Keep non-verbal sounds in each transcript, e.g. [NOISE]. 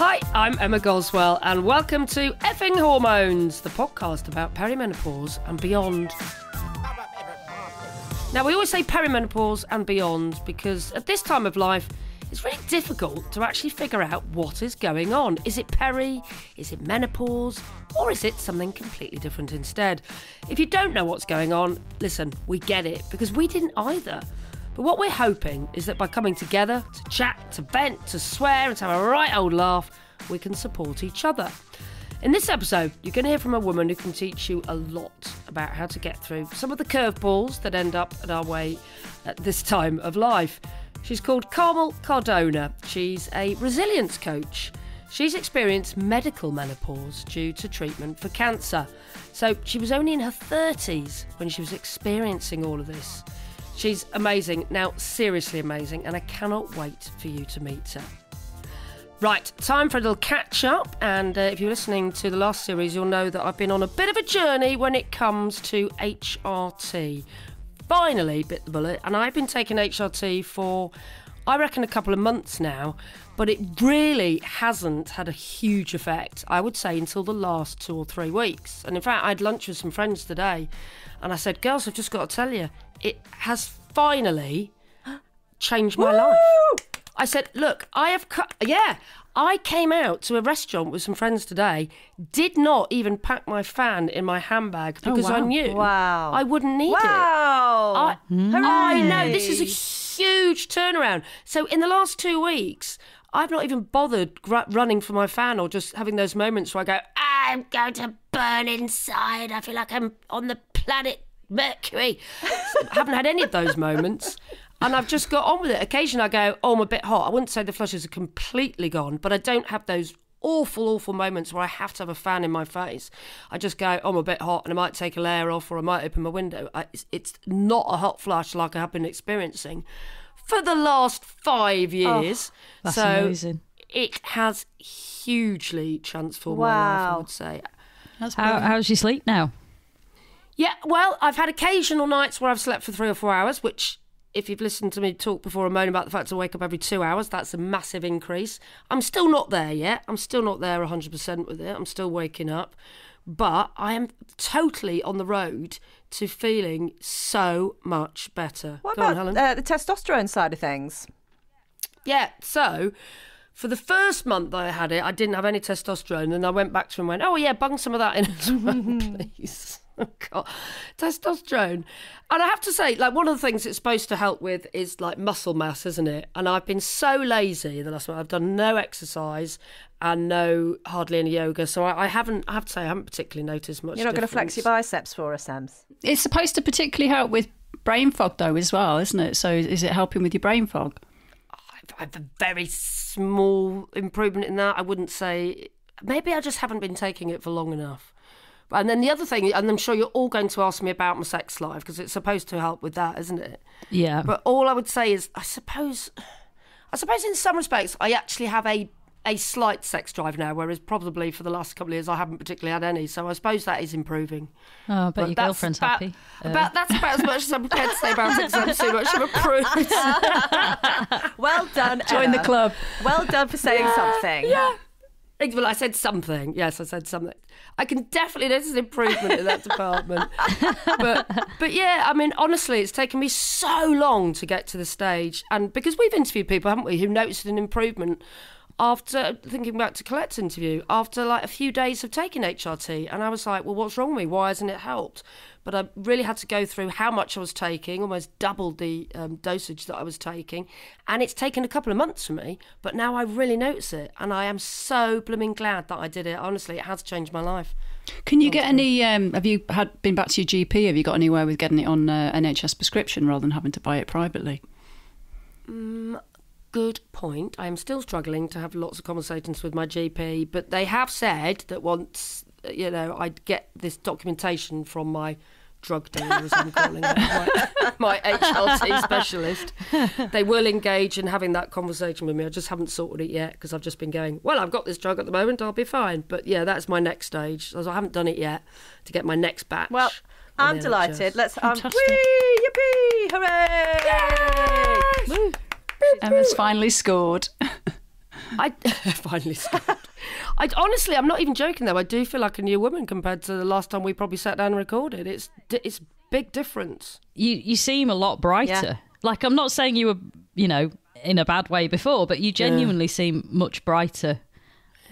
Hi, I'm Emma Goswell, and welcome to Effin Hormones, the podcast about perimenopause and beyond. Now, we always say perimenopause and beyond because at this time of life, it's really difficult to actually figure out what is going on. Is it peri? Is it menopause? Or is it something completely different instead? If you don't know what's going on, listen, we get it because we didn't either. But what we're hoping is that by coming together to chat, to vent, to swear, and to have a right old laugh, we can support each other. In this episode, you're going to hear from a woman who can teach you a lot about how to get through some of the curveballs that end up at our way at this time of life. She's called Carmel Cardona. She's a resilience coach. She's experienced medical menopause due to treatment for cancer. So she was only in her 30s when she was experiencing all of this. She's amazing, now seriously amazing, and I cannot wait for you to meet her. Right, time for a little catch up. And uh, if you're listening to the last series, you'll know that I've been on a bit of a journey when it comes to HRT. Finally, bit the bullet, and I've been taking HRT for, I reckon, a couple of months now, but it really hasn't had a huge effect, I would say, until the last two or three weeks. And in fact, I had lunch with some friends today, and I said, Girls, I've just got to tell you, it has finally changed my life. I said, look, I have cut. Yeah, I came out to a restaurant with some friends today. Did not even pack my fan in my handbag oh, because I wow. knew Wow. I wouldn't need it. Wow. I, I know this is a huge turnaround. So in the last two weeks, I've not even bothered gr- running for my fan or just having those moments where I go, I'm going to burn inside. I feel like I'm on the planet Mercury. I haven't had any of those moments. And I've just got on with it. Occasionally I go, oh, I'm a bit hot. I wouldn't say the flushes are completely gone, but I don't have those awful, awful moments where I have to have a fan in my face. I just go, oh, I'm a bit hot and I might take a layer off or I might open my window. I, it's, it's not a hot flush like I have been experiencing for the last five oh, years. That's so amazing. it has hugely transformed my life, I Wow. would say. How, how's your sleep now? Yeah, well, I've had occasional nights where I've slept for three or four hours, which, if you've listened to me talk before and moan about the fact I wake up every two hours, that's a massive increase. I'm still not there yet. I'm still not there 100% with it. I'm still waking up. But I am totally on the road to feeling so much better. What Go on, about Helen. uh, the testosterone side of things? Yeah, so for the first month I had it, I didn't have any testosterone, and I went back to him and went, "Oh yeah, bung some of that in as well, [LAUGHS] please." Oh, [LAUGHS] God. Testosterone, and I have to say, like one of the things it's supposed to help with is like muscle mass, isn't it? And I've been so lazy the last month. I've done no exercise and no hardly any yoga, so I, I haven't. I have to say, I haven't particularly noticed much. You're not going to flex your biceps for us, Ems. It's supposed to particularly help with brain fog, though, as well, isn't it? So is it helping with your brain fog? I've a very small improvement in that. I wouldn't say. Maybe I just haven't been taking it for long enough. And then the other thing, and I'm sure you're all going to ask me about my sex life because it's supposed to help with that, isn't it? Yeah. But all I would say is, I suppose, I suppose in some respects, I actually have a a slight sex drive now, whereas probably for the last couple of years I haven't particularly had any. So I suppose that is improving. oh, but, But your girlfriend's about, happy. Uh, that's about as much as I'm prepared to say about it because I'm so much of a prude. [LAUGHS] Well done, Join the club. Well done for saying something. Yeah. Well, I said something. Yes, I said something. I can definitely notice an improvement in that department. [LAUGHS] But, but yeah, I mean, honestly, it's taken me so long to get to the stage, and because we've interviewed people, haven't we, who noticed an improvement after thinking back to Colette's interview, after like a few days of taking HRT, and I was like, well, what's wrong with me? Why hasn't it helped? But I really had to go through how much I was taking, almost doubled the um, dosage that I was taking, and it's taken a couple of months for me. But now I really notice it, and I am so blooming glad that I did it. Honestly, it has changed my life. Can you get any? Um, have you had been back to your GP? Have you got anywhere with getting it on uh, NHS prescription rather than having to buy it privately? Good point. I am still struggling to have lots of conversations with my GP, but they have said that once, uh, you know, I'd get this documentation from my drug dealer, as I'm calling it, my, [LAUGHS] my HRT specialist, they will engage in having that conversation with me. I just haven't sorted it yet because I've just been going, well, I've got this drug at the moment, I'll be fine. But yeah, that's my next stage. So I haven't done it yet to get my next batch. Well, I'm delighted. NHS. Let's um, Fantastic. whee, yippee, hooray! Emma's finally scored. I [LAUGHS] finally scored. I honestly, I'm not even joking though. I do feel like a new woman compared to the last time we probably sat down and recorded. It's it's big difference. You you seem a lot brighter. Like I'm not saying you were, you know, in a bad way before, but you genuinely seem much brighter,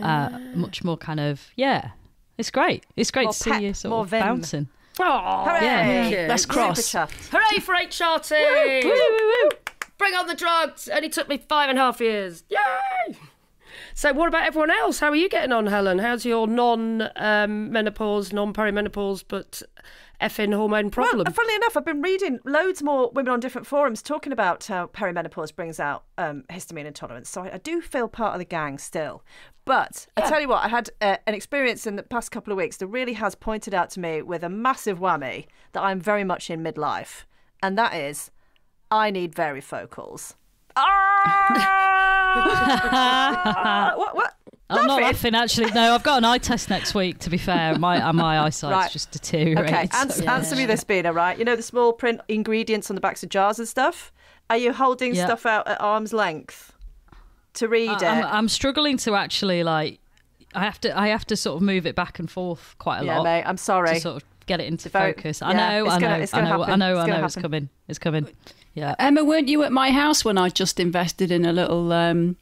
uh, much more kind of yeah. It's great. It's great More to see you sort more of vim. bouncing. Oh, Hooray! yeah. Let's cross. Hooray for HRT! Bring on the drugs! Only took me five and a half years. Yay! So, what about everyone else? How are you getting on, Helen? How's your non-menopause, non-perimenopause, but effing hormone problem? Well, funnily enough, I've been reading loads more women on different forums talking about how perimenopause brings out um, histamine intolerance. So I, I do feel part of the gang still. But I tell you what, I had uh, an experience in the past couple of weeks that really has pointed out to me with a massive whammy that I'm very much in midlife, and that is I need varifocals. Ah! [LAUGHS] what? What? I'm not Laughing? laughing actually. No, I've got an eye test next week. To be fair, my uh, my [LAUGHS] eyesight's Right. just deteriorated. Okay, answer, so- answer me this, Bina, right? You know the small print ingredients on the backs of jars and stuff? Are you holding Yeah. stuff out at arm's length to read it? I- I'm, I'm struggling to actually like. I have to. I have to sort of move it back and forth quite a lot. yeah, lot mate, I'm sorry. to sort of get it into Very- focus. I know. it's I know. gonna- I gonna know. I know. I It's know. It's coming. It's coming. Yeah. Emma, weren't you at my house when I just invested in a little, um,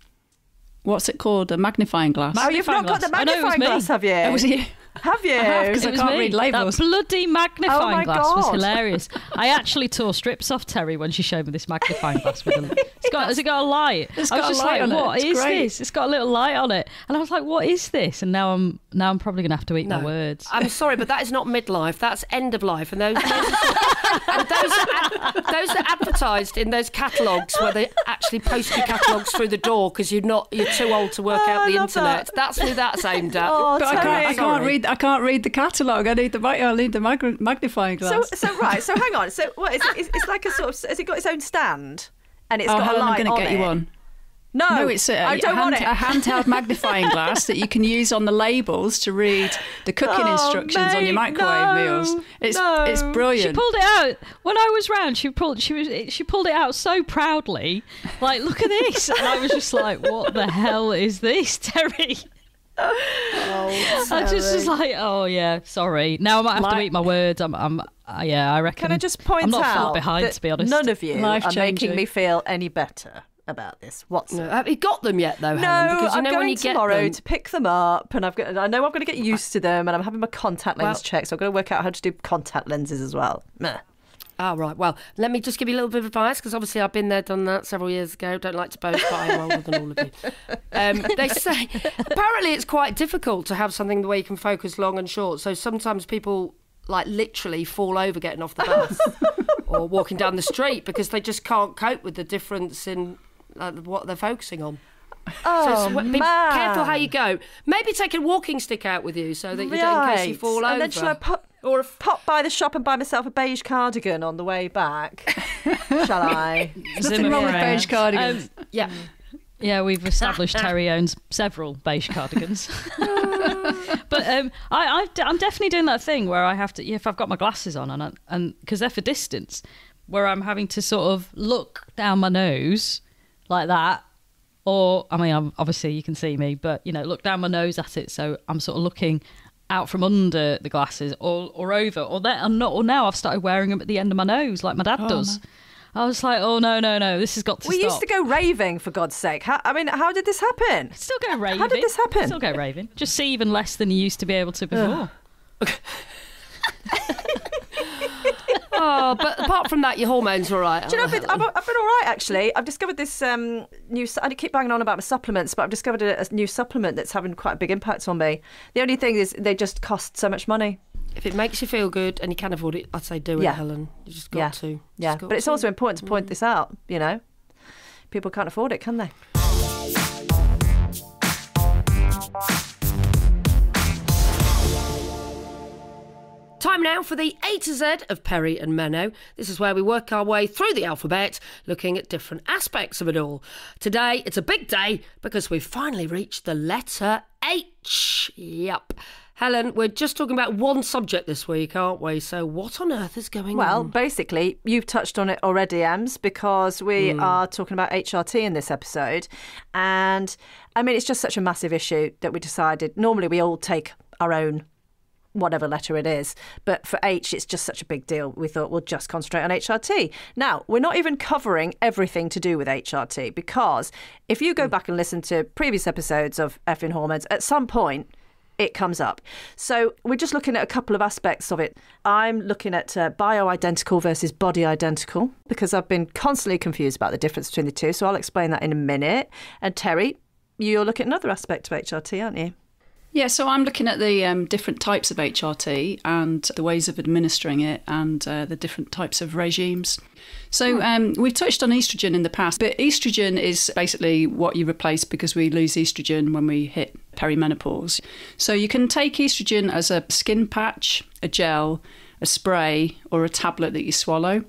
what's it called? A magnifying glass? oh, you've magnifying not got the glass. I know it was magnifying glass, have you? That was you. Have you? Because I It was can't me. read labels. That bloody magnifying Oh my glass was hilarious. I actually tore strips off Terry when she showed me this magnifying glass with a. It's got. Has it got a light? It's I was got a just light like, on it. "What It's great." this? It's got a little light on it, and I was like, "What is this?" And now I'm now I'm probably gonna have to eat No. my words. I'm sorry, but that is not midlife. That's end of life, and those those are, and those are, ad, those are advertised in those catalogues where they actually post your catalogues through the door because you're not you're too old to work Oh, out I the internet. that. That's who that's aimed at. Oh, But I can't, I can't Sorry. Read. I can't read the catalogue. I need the I need the mag- magnifying glass. so right. So hang on. [LAUGHS] So what is it? It's, it's like a sort of. Has it got its own stand? And it's oh, got Helen, a I'm light going to get it. you one. No, No, it's a, I don't a, want it. a handheld magnifying glass that you can use on the labels to read the cooking Oh, instructions on your microwave no, meals. It's no. it's She pulled it out when I was round. She pulled. She was. She pulled it out so proudly. Like, look at this. And I was just like, "What the hell is this, [LAUGHS] Terry?" Oh, [LAUGHS] I just was like, "Oh yeah, sorry." Now I might have to eat my words. I'm. I'm. Uh, yeah, I reckon. Can I just point I'm not out far behind, that to be honest. none of you are Life-changing. making me feel any better about this whatsoever. No, have you got them yet, though, No, Helen? Because you I'm know going when you get tomorrow them, to pick them up, and I've got. I know I'm going to get used to them, and I'm having my contact lens Well- checked, so I've got to work out how to do contact lenses as well. Meh. Oh, right. Well, let me just give you a little bit of advice because obviously I've been there, done that several years ago. Don't like to boast, but I'm older than all of you. Um, [LAUGHS] they say apparently it's quite difficult to have something the way you can focus long and short. So sometimes people like literally fall over getting off the bus [LAUGHS] or walking down the street because they just can't cope with the difference in uh, what they're focusing on. Oh, so be man. careful how you go. Maybe take a walking stick out with you so that you don't in case you fall and over. then shall I pop, Or if- pop by the shop and buy myself a beige cardigan on the way back? [LAUGHS] shall I? Nothing wrong with beige cardigans. Um, yeah. Yeah, we've established Terry owns several beige cardigans. [LAUGHS] but um, I, I, am definitely doing that thing where I have to, if I've got my glasses on, and I, and because they're for distance, where I'm having to sort of look down my nose like that, or I mean, I'm, obviously you can see me, but you know, look down my nose at it, so I'm sort of looking out from under the glasses, or or over, or that, and not, or now I've started wearing them at the end of my nose, like my dad oh, does. I was like, oh no, no, no, this has got to We stop. used to go raving, for God's sake. How, I mean, how did this happen? Still go raving. How did this happen? Still go raving. Just see even less than you used to be able to before. [LAUGHS] [LAUGHS] Apart from that, your hormones are all right. Do you know, I've been, I've, I've been all right actually. I've discovered this um, new. I keep banging on about my supplements, but I've discovered a, a new supplement that's having quite a big impact on me. The only thing is they just cost so much money. If it makes you feel good and you can afford it, I'd say do it, Yeah. Helen. You just got yeah, to. Yeah. got But it's to. also important to point this out. You know, people can't afford it, can they? Time now for the A to Z of Peri and Meno. This is where we work our way through the alphabet, looking at different aspects of it all. Today, it's a big day because we've finally reached the letter H. Yup. Helen, we're just talking about one subject this week, aren't we? So, what on earth is going Well, on? Well, basically, you've touched on it already, Ems, because we hmm. are talking about HRT in this episode. And I mean, it's just such a massive issue that we decided normally we all take our own whatever letter it is. But for H, it's just such a big deal. We thought we'll just concentrate on HRT. Now, we're not even covering everything to do with HRT because if you go back and listen to previous episodes of Effin Hormones, at some point, it comes up. So we're just looking at a couple of aspects of it. I'm looking at uh, bioidentical versus body identical because I've been constantly confused about the difference between the two. So I'll explain that in a minute. And Terry, you're looking at another aspect of HRT, aren't you? Yeah, so I'm looking at the um, different types of HRT and the ways of administering it and uh, the different types of regimes. So um, we've touched on estrogen in the past, but estrogen is basically what you replace because we lose estrogen when we hit perimenopause. So you can take estrogen as a skin patch, a gel, a spray, or a tablet that you swallow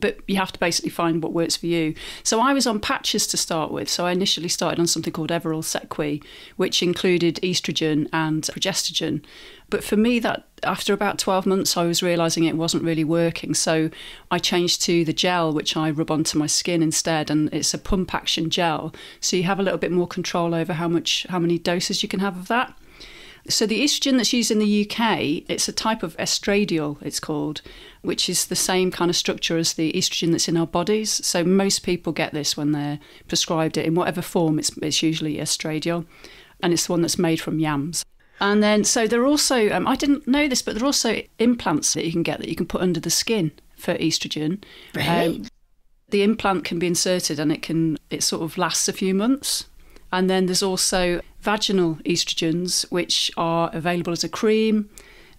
but you have to basically find what works for you. So I was on patches to start with. So I initially started on something called Evorel Sequi, which included estrogen and progestogen. But for me, that after about 12 months, I was realizing it wasn't really working. So I changed to the gel, which I rub onto my skin instead, and it's a pump action gel. So you have a little bit more control over how much, how many doses you can have of that. So the estrogen that's used in the UK, it's a type of estradiol, it's called, which is the same kind of structure as the estrogen that's in our bodies. So most people get this when they're prescribed it in whatever form. It's, it's usually estradiol, and it's the one that's made from yams. And then, so there are also, um, I didn't know this, but there are also implants that you can get that you can put under the skin for estrogen. Um, the implant can be inserted and it can, it sort of lasts a few months. And then there's also vaginal estrogens, which are available as a cream,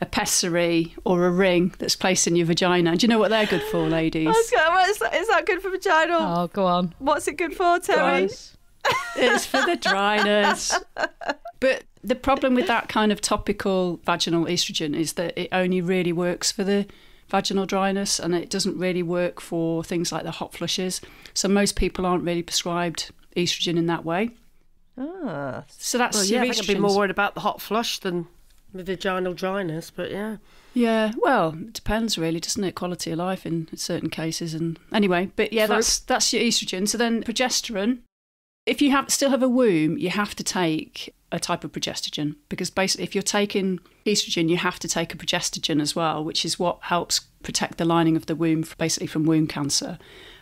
a pessary, or a ring that's placed in your vagina. Do you know what they're good for, ladies? [LAUGHS] Is that, is that good for vaginal? Oh, go on. What's it good for, Terry? It's for the dryness. [LAUGHS] But the problem with that kind of topical vaginal estrogen is that it only really works for the vaginal dryness and it doesn't really work for things like the hot flushes. So most people aren't really prescribed estrogen in that way. Ah, So that's well, yeah, your I think I'd be more worried about the hot flush than the vaginal dryness, but yeah. Yeah, well, it depends really, doesn't it? Quality of life in certain cases, and anyway, but yeah, True. that's that's your estrogen. So then progesterone. If you have still have a womb, you have to take a type of progestogen because basically, if you're taking estrogen, you have to take a progestogen as well, which is what helps protect the lining of the womb, basically from womb cancer.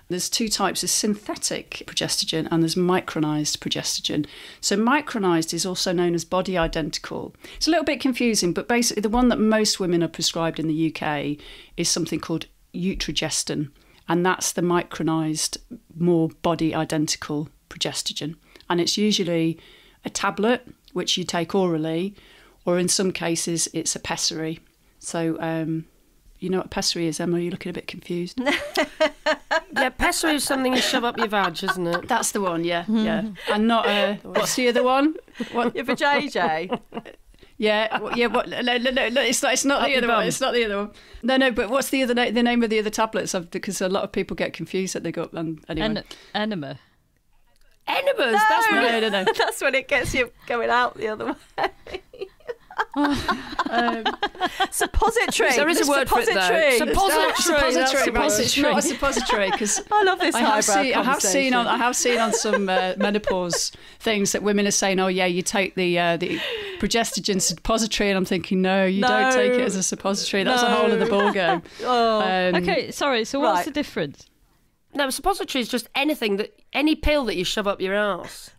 There's two types of synthetic progestogen and there's micronized progestogen. So, micronized is also known as body identical. It's a little bit confusing, but basically, the one that most women are prescribed in the UK is something called Utrogestan, and that's the micronized, more body identical progestogen. And it's usually a tablet which you take orally, or in some cases, it's a pessary. So, um, you know what pessary is, Emma? You're looking a bit confused. [LAUGHS] Yeah, pessary is something you shove up your vag, isn't it? That's the one, yeah, yeah. And not uh, what's the other one? What? yeah, for JJ. Yeah, yeah. What? No, no, no, no, it's not. It's not Up the your other one. It's not the other one. No, no. But what's the other name? The name of the other tablets? I've- Because a lot of people get confused that they got. And anyway, En- enema. Enemas, that's no, no, no. That's when it gets you going out the other way. Um, [LAUGHS] Suppository. There is a word for it, though. Suppository. Suppository. that's the word. not a suppository because [LAUGHS] I love this I have, highbrow seen, I have seen on I have seen on some uh, [LAUGHS] menopause things that women are saying, "Oh yeah, you take the uh, the progestogen suppository," and I'm thinking, "No, you don't take it as a suppository. That's a whole other ball game." Oh. Um, Okay, sorry. So what's right. the difference? No, suppository is just anything that any pill that you shove up your ass.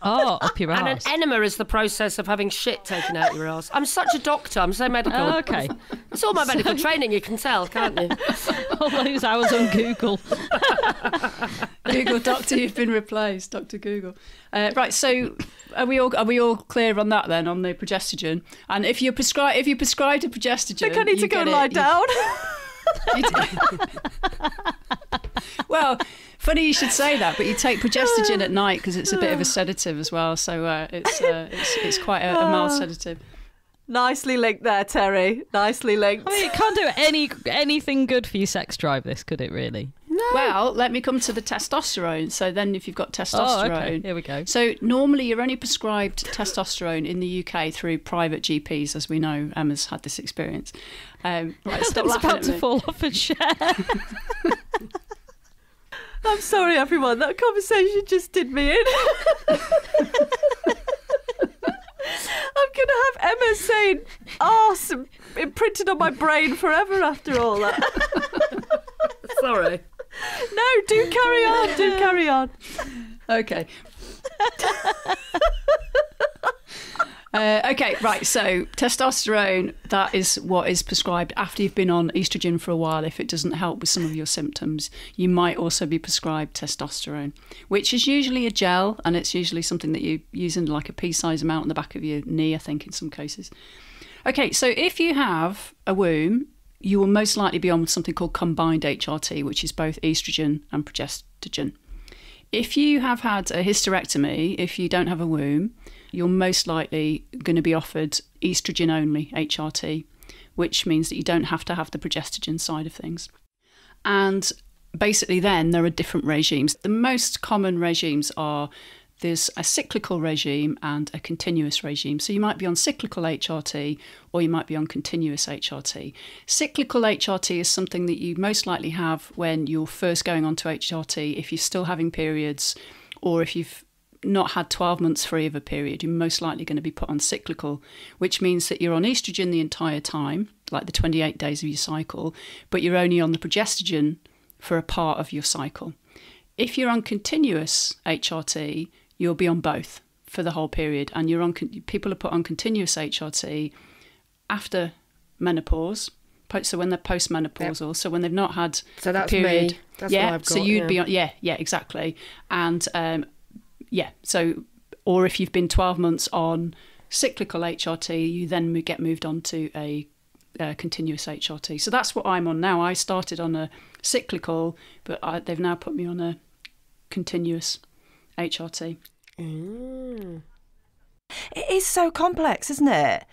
Oh, up your And an enema is the process of having shit taken out your ass. I'm such a doctor. I'm so medical. Oh, okay. It's all my medical training. You can tell, can't you? [LAUGHS] All those hours on Google. [LAUGHS] Google Doctor, you've been replaced, Doctor Google. Uh, right, so are we all are we all clear on that then on the progestogen? And if you prescribe if you prescribed a progestogen, I think I need to go get and it- lie you- down. you [LAUGHS] d- well, funny you should say that, but you take progestogen at night because it's a bit of a [SIGHS] sedative as well. So uh, it's, uh, it's it's quite a, a mild sedative. Nicely linked there, Terry. Nicely linked. I mean, it can't do any anything good for your sex drive. This could it really? Well, let me come to the testosterone. So then, if you've got testosterone, Oh, okay. Here we go. So normally, you're only prescribed testosterone in the UK through private GPs, as we know. Emma's had this experience. Um, [LAUGHS] right, stop It's laughing about to me. fall off and share. [LAUGHS] I'm sorry, everyone. That conversation just did me in. [LAUGHS] I'm going to have Emma saying arse imprinted on my brain forever after all that. Sorry. No, do carry on. Do carry on. Okay. Uh, okay, right. So testosterone, that is what is prescribed after you've been on estrogen for a while. If it doesn't help with some of your symptoms, you might also be prescribed testosterone, which is usually a gel, and it's usually something that you use in like a pea-sized amount on the back of your knee, I think, in some cases. Okay, so if you have a womb, you will most likely be on something called combined HRT, which is both estrogen and progestogen. If you have had a hysterectomy, if you don't have a womb, you're most likely going to be offered estrogen only HRT, which means that you don't have to have the progestogen side of things. And basically, then there are different regimes. The most common regimes are there's a cyclical regime and a continuous regime. So you might be on cyclical HRT or you might be on continuous HRT. Cyclical HRT is something that you most likely have when you're first going on to HRT, if you're still having periods or if you've not had 12 months free of a period, you're most likely going to be put on cyclical, which means that you're on estrogen the entire time, like the 28 days of your cycle, but you're only on the progestogen for a part of your cycle. If you're on continuous HRT, you'll be on both for the whole period, and you're on. People are put on continuous HRT after menopause. So when they're postmenopausal, so when they've not had So a that's period, me. That's yeah. what I've so you'd yeah. be on, yeah, yeah, exactly, and um, yeah. So or if you've been twelve months on cyclical HRT, you then get moved on to a uh, continuous HRT. So that's what I'm on now. I started on a cyclical, but I, they've now put me on a continuous HRT. Mm. It is so complex, isn't it?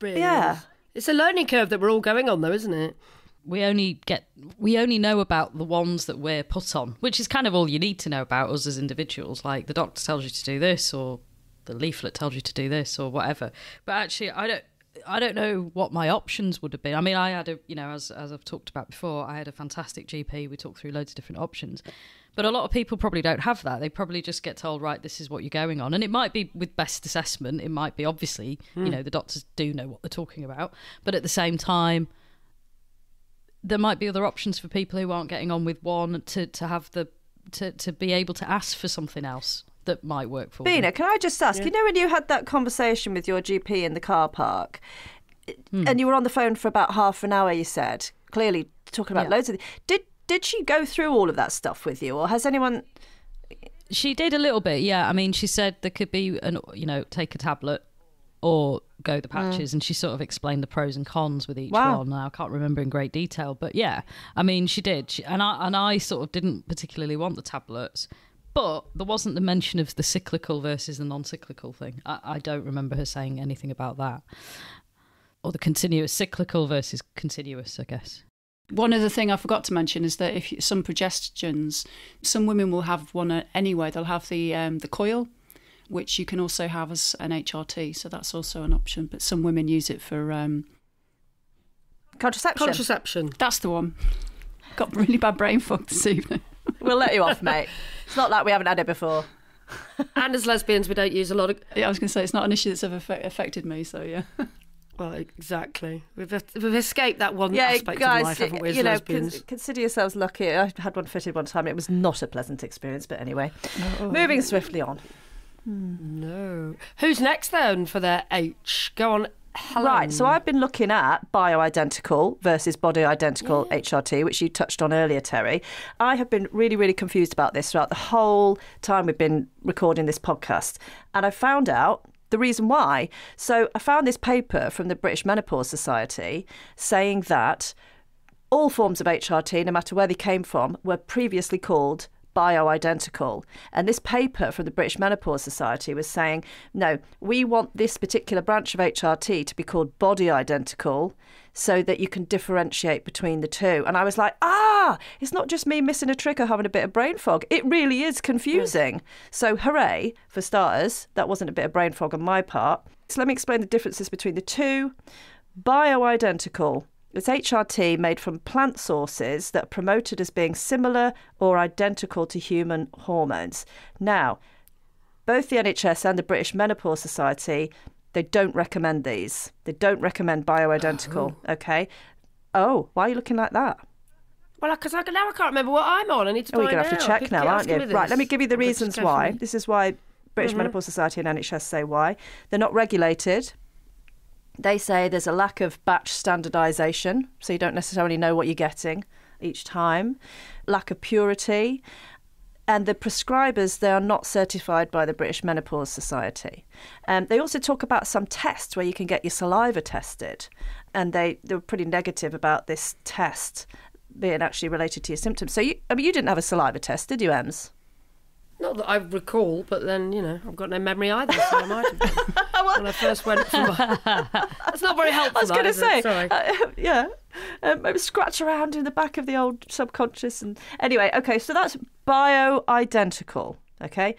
Really Yeah. is. It's a learning curve that we're all going on, though, isn't it? we only get we only know about the ones that we're put on, which is kind of all you need to know about us as individuals. Like the doctor tells you to do this, or the leaflet tells you to do this, or whatever. But actually, I don't. I don't know what my options would have been. I mean, I had a, you know, as as I've talked about before, I had a fantastic GP. We talked through loads of different options, but a lot of people probably don't have that. They probably just get told, right, this is what you're going on, and it might be with best assessment. It might be obviously, you hmm. know, the doctors do know what they're talking about, but at the same time, there might be other options for people who aren't getting on with one to to have the to to be able to ask for something else that might work for them. Bina, can I just ask? You know, when you had that conversation with your GP in the car park, hmm. and you were on the phone for about half an hour, you said clearly talking about Yeah. loads of. Did did she go through all of that stuff with you, or has anyone? She did a little bit, yeah. I mean, she said there could be an you know take a tablet or go the mm. patches, and she sort of explained the pros and cons with each Wow. one. Now I can't remember in great detail, but yeah, I mean, she did, she, and I and I sort of didn't particularly want the tablets. But there wasn't the mention of the cyclical versus the non-cyclical thing. I, I don't remember her saying anything about that, or the continuous cyclical versus continuous. I guess. One other thing I forgot to mention is that if you, some progestogens, some women will have one uh, anyway. They'll have the um, the coil, which you can also have as an HRT. So that's also an option. But some women use it for. Um, Contraception. Contraception. that's the one. Got really bad brain fog this evening. we'll let you off, mate. It's not like we haven't had it before. and as lesbians, we don't use a lot of. Yeah, I was going to say it's not an issue that's ever affected me. So yeah. Well, exactly. We've we've escaped that one Yeah, aspect guys, of life, haven't we, as you know, consider yourselves lucky. I had one fitted one time. It was not a pleasant experience, but anyway, oh. moving swiftly on. Hmm. No. Who's next then for their H? Go on, Helen. Right, so I've been looking at bioidentical versus body identical HRT, which you touched on earlier, Terry. I have been really, really confused about this throughout the whole time we've been recording this podcast. And I found out the reason why. So I found this paper from the British Menopause Society saying that all forms of HRT, no matter where they came from, were previously called bioidentical. And this paper from the British Menopause Society was saying, no, we want this particular branch of HRT to be called body identical so that you can differentiate between the two. And I was like, ah, it's not just me missing a trick or having a bit of brain fog. It really is confusing. Mm. So, hooray, for starters, that wasn't a bit of brain fog on my part. So, let me explain the differences between the two. Bioidentical. It's HRT made from plant sources that are promoted as being similar or identical to human hormones. Now, both the NHS and the British Menopause Society they don't recommend these. They don't recommend bioidentical. Oh. Okay. Oh, why are you looking like that? Well, because I, now I can't remember what I'm on. I need to. Oh, you're gonna have to check now, aren't you? Right. Let me give you the reasons why. This is why British mm-hmm. Menopause Society and NHS say why they're not regulated. They say there's a lack of batch standardisation, so you don't necessarily know what you're getting each time. Lack of purity and the prescribers they are not certified by the British Menopause Society. Um, they also talk about some tests where you can get your saliva tested, and they they were pretty negative about this test being actually related to your symptoms. So you, I mean, you didn't have a saliva test, did you, Ems? Not that I recall, but then you know I've got no memory either, so I might have done. [LAUGHS] when I first went from. [LAUGHS] That's not very helpful. I was going to say, uh, [LAUGHS] yeah, um, maybe scratch around in the back of the old subconscious, and anyway, okay, so that's bio-identical. Okay,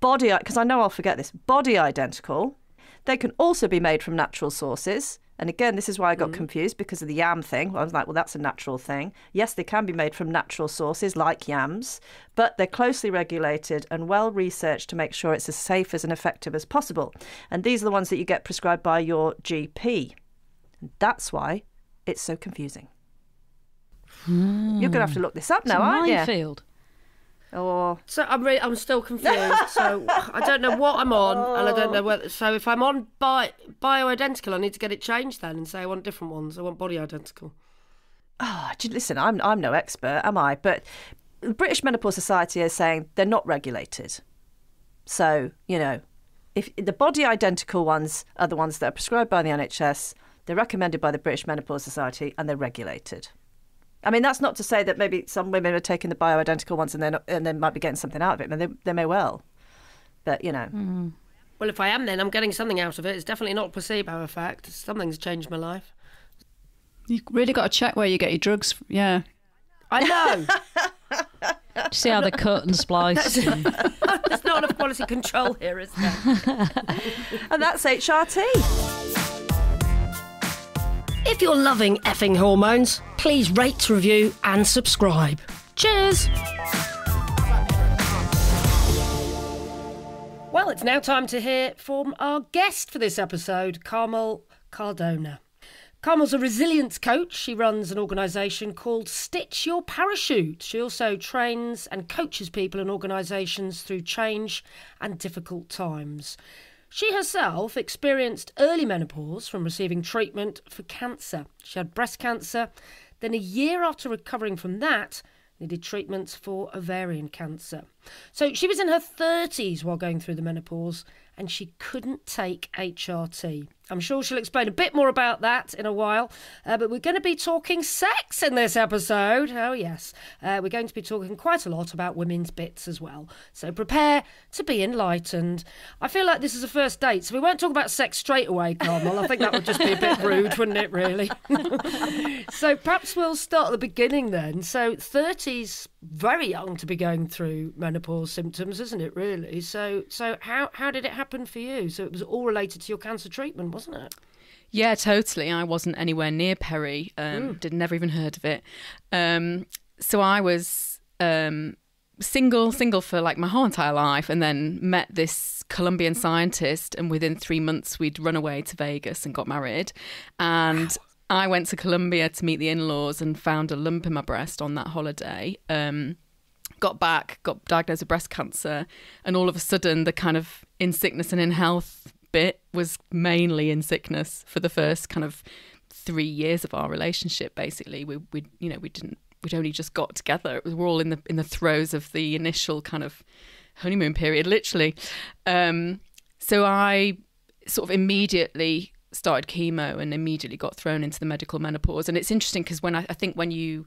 body because I know I'll forget this. Body identical. They can also be made from natural sources. And again, this is why I got mm. confused because of the yam thing. I was like, well, that's a natural thing. Yes, they can be made from natural sources like yams, but they're closely regulated and well researched to make sure it's as safe as and effective as possible. And these are the ones that you get prescribed by your GP. And that's why it's so confusing. Mm. You're going to have to look this up now, aren't you? Or so I'm re- I'm still confused. so I don't know what I'm on, and I don't know whether. So if I'm on bio bioidentical, I need to get it changed then and say I want different ones. I want body identical. Oh, listen, I'm I'm no expert, am I? But the British Menopause Society is saying they're not regulated. So you know, if the body identical ones are the ones that are prescribed by the NHS, they're recommended by the British Menopause Society, and they're regulated. I mean, that's not to say that maybe some women are taking the bioidentical ones and they and they might be getting something out of it. I mean, they, they may well, but you know. Mm. Well, if I am, then I'm getting something out of it. It's definitely not placebo effect. Something's changed my life. You really got to check where you get your drugs. Yeah, I know. [LAUGHS] See how they cut and splice. There's [LAUGHS] not enough quality control here, is there? [LAUGHS] and that's HRT. If you're loving effin hormones, please rate, review, and subscribe. Cheers! Well, it's now time to hear from our guest for this episode, Carmel Cardona. Carmel's a resilience coach. She runs an organisation called Stitch Your Parachute. She also trains and coaches people and organisations through change and difficult times. She herself experienced early menopause from receiving treatment for cancer. She had breast cancer, then, a year after recovering from that, needed treatments for ovarian cancer. So, she was in her 30s while going through the menopause and she couldn't take HRT. I'm sure she'll explain a bit more about that in a while, uh, but we're going to be talking sex in this episode. Oh, yes. Uh, we're going to be talking quite a lot about women's bits as well. So prepare to be enlightened. I feel like this is a first date, so we won't talk about sex straight away, Carmel. I think that would just be a bit rude, wouldn't it, really? [LAUGHS] so perhaps we'll start at the beginning then. So 30s, very young to be going through menopause symptoms, isn't it, really? So, so how, how did it happen for you? So it was all related to your cancer treatment wasn't it? Yeah, totally. I wasn't anywhere near Peri. Um, mm. Did never even heard of it. Um, so I was um, single, single for like my whole entire life, and then met this Colombian scientist. And within three months, we'd run away to Vegas and got married. And wow. I went to Colombia to meet the in-laws and found a lump in my breast on that holiday. Um, got back, got diagnosed with breast cancer, and all of a sudden, the kind of in sickness and in health bit was mainly in sickness for the first kind of three years of our relationship. Basically, we we you know we didn't we'd only just got together. We were all in the in the throes of the initial kind of honeymoon period, literally. Um, so I sort of immediately started chemo and immediately got thrown into the medical menopause. And it's interesting because when I, I think when you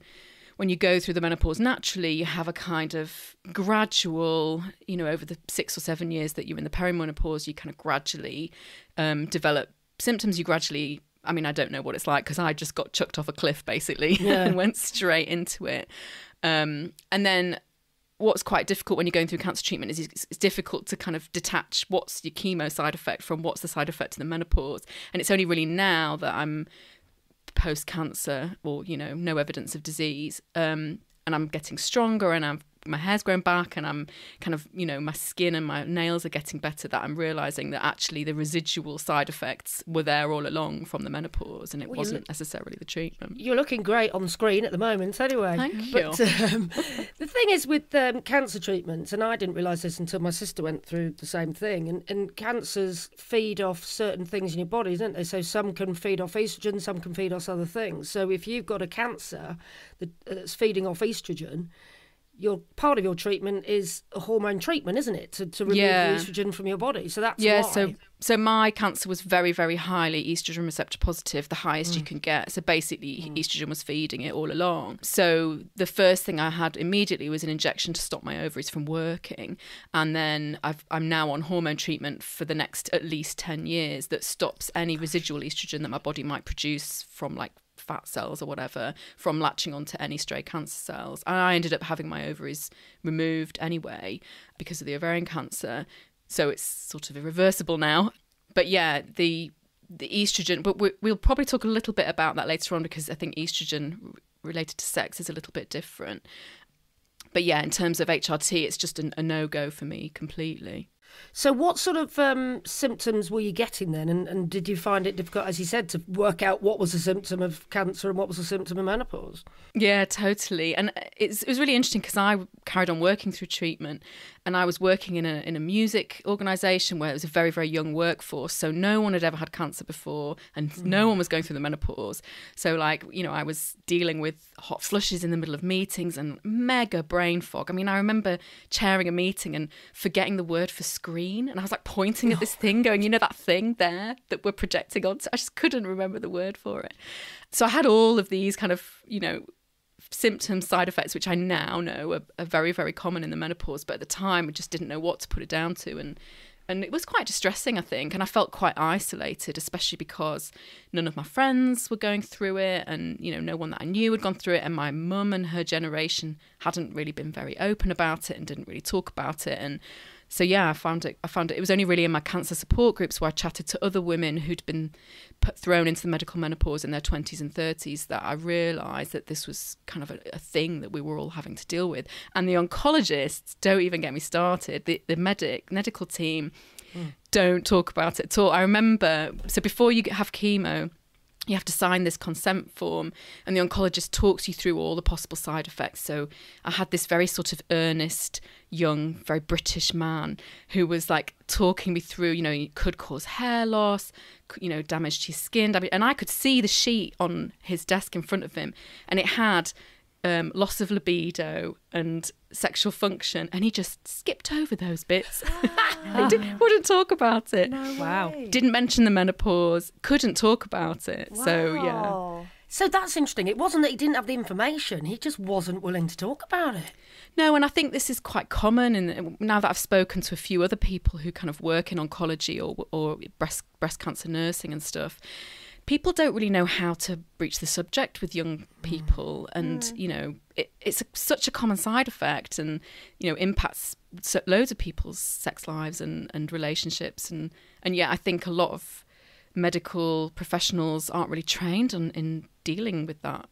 when you go through the menopause naturally, you have a kind of gradual, you know, over the six or seven years that you're in the perimenopause, you kind of gradually um, develop symptoms. You gradually, I mean, I don't know what it's like because I just got chucked off a cliff basically [LAUGHS] Yeah. and went straight into it. Um, and then what's quite difficult when you're going through cancer treatment is it's, it's difficult to kind of detach what's your chemo side effect from what's the side effect to the menopause. And it's only really now that I'm post cancer or you know no evidence of disease um and i'm getting stronger and i'm my hair's grown back and i'm kind of you know my skin and my nails are getting better that i'm realizing that actually the residual side effects were there all along from the menopause and it Well, wasn't look- necessarily the treatment You're looking great on screen at the moment, anyway. Thank but, [LAUGHS] Um, the thing is with um, cancer treatments, and I didn't realise this until my sister went through the same thing. And, and cancers feed off certain things in your body, don't they? So some can feed off estrogen, some can feed off other things. So if you've got a cancer that, that's feeding off estrogen, your part of your treatment is a hormone treatment, isn't it? To, to remove Yeah. the estrogen from your body. So that's yeah why. so so my cancer was very very highly estrogen receptor positive the highest you mm. can get so basically mm. estrogen was feeding it all along so the first thing i had immediately was an injection to stop my ovaries from working and then I've, i'm now on hormone treatment for the next at least 10 years that stops any residual estrogen that my body might produce from like fat cells or whatever from latching onto any stray cancer cells and i ended up having my ovaries removed anyway because of the ovarian cancer so it's sort of irreversible now. But yeah, the the estrogen. But we, we'll probably talk a little bit about that later on because I think estrogen related to sex is a little bit different. But yeah, in terms of HRT, it's just a no go for me completely. So, what sort of um, symptoms were you getting then? And, and did you find it difficult, as you said, to work out what was a symptom of cancer and what was a symptom of menopause? Yeah, totally. And it's, it was really interesting because I carried on working through treatment and I was working in a, in a music organisation where it was a very, very young workforce. So no one had ever had cancer before and hmm. no one was going through the menopause. So, like, you know, I was dealing with hot flushes in the middle of meetings and mega brain fog. I mean, I remember chairing a meeting and forgetting the word for screen. And I was like pointing at this [LAUGHS] thing, going, you know, that thing there that we're projecting onto. I just couldn't remember the word for it. So I had all of these kind of, you know, symptoms, side effects, which I now know are, are very, very common in the menopause. But at the time, I just didn't know what to put it down to. And and it was quite distressing, I think. And I felt quite isolated, especially because none of my friends were going through it, and you know, no one that I knew had gone through it. And my mum and her generation hadn't really been very open about it and didn't really talk about it. And so yeah, I found it. I found it. It was only really in my cancer support groups where I chatted to other women who'd been put, thrown into the medical menopause in their twenties and thirties that I realised that this was kind of a, a thing that we were all having to deal with. And the oncologists don't even get me started. The the medic medical team hmm. don't talk about it at all. I remember so before you have chemo you have to sign this consent form and the oncologist talks you through all the possible side effects. So i had this very sort of earnest young very british man who was like talking me through you know it could cause hair loss you know damage to your skin and i could see the sheet on his desk in front of him and it had um, loss of libido and sexual function and he just skipped over those bits [LAUGHS] he did, wouldn't talk about it Wow. didn't mention the menopause, couldn't talk about it. So yeah. So that's interesting. It wasn't that he didn't have the information; he just wasn't willing to talk about it. No, and I think this is quite common. And now that I've spoken to a few other people who kind of work in oncology or or breast breast cancer nursing and stuff, people don't really know how to breach the subject with young mm. people, and you know it, it's a, such a common side effect, and you know impacts loads of people's sex lives and and relationships, and and yeah, I think a lot of medical professionals aren't really trained on in dealing with that.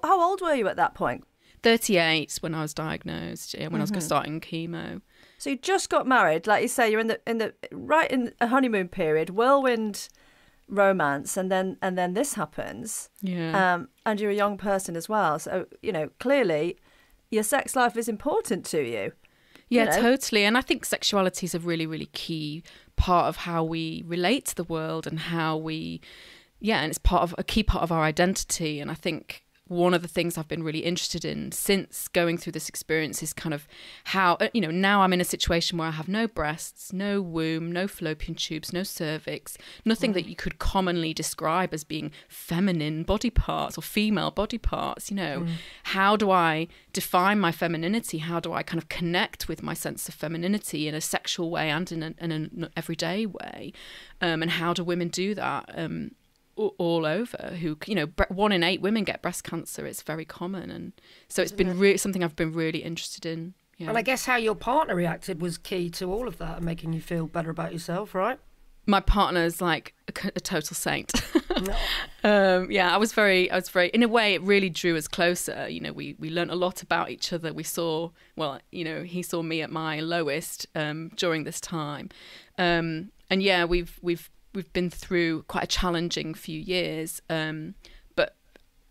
How old were you at that point? 38 when I was diagnosed, yeah, when I was mm-hmm. starting chemo. So you just got married, like you say, you're in the in the right in a honeymoon period, whirlwind romance, and then and then this happens, Yeah. um, and you're a young person as well. So you know clearly, your sex life is important to you. yeah, you know? totally. And I think sexuality is a really, really key part of how we relate to the world and how we, yeah, and it's part of a key part of our identity. And I think one of the things I've been really interested in since going through this experience is kind of how, uh, you know, now I'm in a situation where I have no breasts, no womb, no fallopian tubes, no cervix, nothing that you could commonly describe as being feminine body parts or female body parts. You know, how do I define my femininity? How do I kind of connect with my sense of femininity in a sexual way and in, a, in an everyday way? Um, and how do women do that? Um, all over who you know one in eight women get breast cancer. It's very common. And so it's been really something i've been really interested in. Yeah. And I guess how your partner reacted was key to all of that and making you feel better about yourself, right? my partner's like a total saint. [LAUGHS] Um, yeah i was very i was very in a way it really drew us closer. You know we we learned a lot about each other. We saw well you know he saw me at my lowest um, during this time. Um, and yeah we've we've we've been through quite a challenging few years. Um, but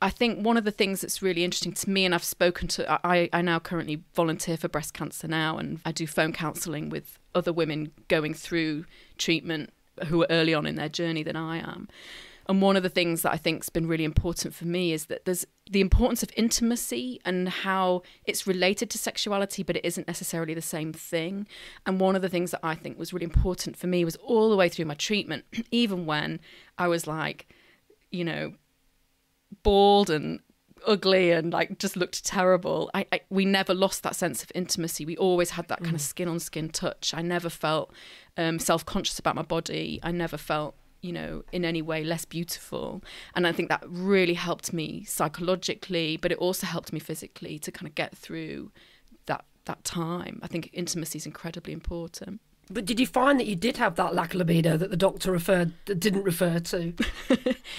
I think one of the things that's really interesting to me, and I've spoken to, I, I now currently volunteer for breast cancer now, and I do phone counselling with other women going through treatment who are early on in their journey than I am. And one of the things that I think has been really important for me is that there's the importance of intimacy and how it's related to sexuality, but it isn't necessarily the same thing. And one of the things that I think was really important for me was all the way through my treatment, [CLEARS THROAT] even when I was like, you know, bald and ugly and like just looked terrible. I, I, we never lost that sense of intimacy. We always had that kind of skin on skin touch. I never felt um, self conscious about my body. I never felt you know in any way less beautiful. And i think that really helped me psychologically but it also helped me physically to kind of get through that that time. I think intimacy is incredibly important But did you find that you did have that lack of libido that the doctor referred didn't refer to?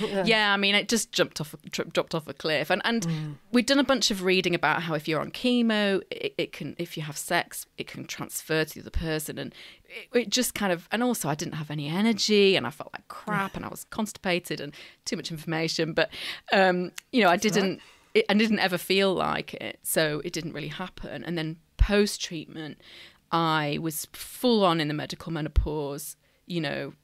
[LAUGHS] yeah. I mean, it just jumped off, dropped off a cliff, and and we'd done a bunch of reading about how if you're on chemo, it, it can, if you have sex, it can transfer to the other person, and it, it just kind of, and also I didn't have any energy, and I felt like crap, and I was constipated, and too much information, but um, you know, I didn't, it, I didn't ever feel like it, so it didn't really happen, and then post treatment. I was full on in the medical menopause, you know,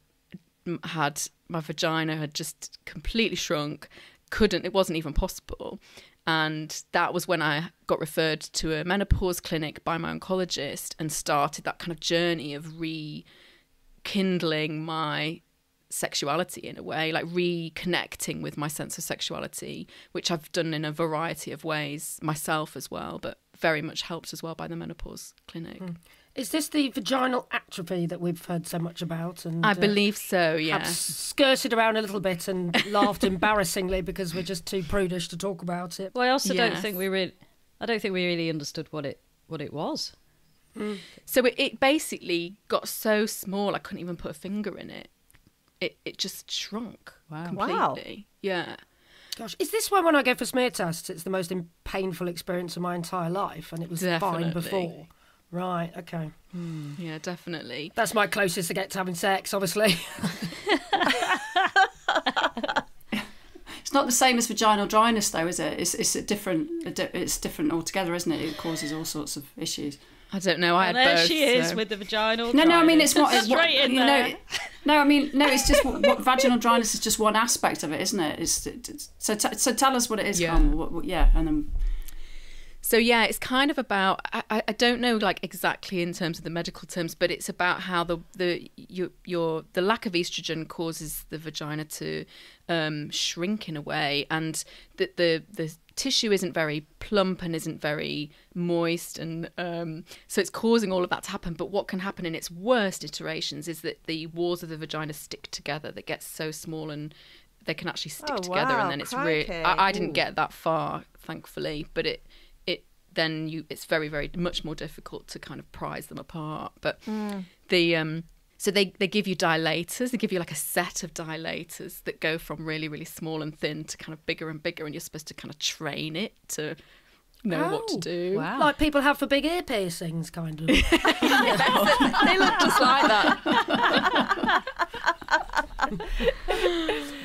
had my vagina had just completely shrunk, couldn't, it wasn't even possible. And that was when I got referred to a menopause clinic by my oncologist and started that kind of journey of rekindling my sexuality in a way, like reconnecting with my sense of sexuality, which I've done in a variety of ways myself as well, but very much helped as well by the menopause clinic. Is this the vaginal atrophy that we've heard so much about? And I uh, believe so, yeah. have skirted around a little bit and laughed [LAUGHS] embarrassingly because we're just too prudish to talk about it. Well, I also don't think we really, I don't think we really understood what it what it was. So it, it basically got so small I couldn't even put a finger in it. It it just shrunk Wow. completely. Wow. Yeah. Gosh, is this why when I go for smear tests, it's the most im- painful experience of my entire life, and it was fine before? Right. Okay. Hmm. Yeah, definitely. That's my closest to get to having sex, obviously. [LAUGHS] It's not the same as vaginal dryness, though, is it? It's it's a different. It's different altogether, isn't it? It causes all sorts of issues. I don't know. I And had there both. she is so- with the vaginal. No, no. I mean, it's what it's what, straight in you there. know. No, I mean, no. It's just what, what vaginal dryness is just one aspect of it, isn't it? It's, it's so. T- so tell us what it is, Yeah. Carmel. What, what, yeah, and then So yeah, it's kind of about I, I- don't know like exactly in terms of the medical terms, but it's about how the the your your the lack of estrogen causes the vagina to um, shrink in a way, and the the the tissue isn't very plump and isn't very moist, and um, so it's causing all of that to happen. But what can happen in its worst iterations is that the walls of the vagina stick together, that gets so small and they can actually stick Oh, together, wow, and then it's really. I, I didn't Ooh. get that far, thankfully, but it then you it's very very much more difficult to kind of prize them apart. But the um so they they give you dilators. They give you like a set of dilators that go from really really small and thin to kind of bigger and bigger and you're supposed to kind of train it to know what to Oh, do Wow. like people have for big ear piercings, kind of. [LAUGHS] they look [LAUGHS] just like that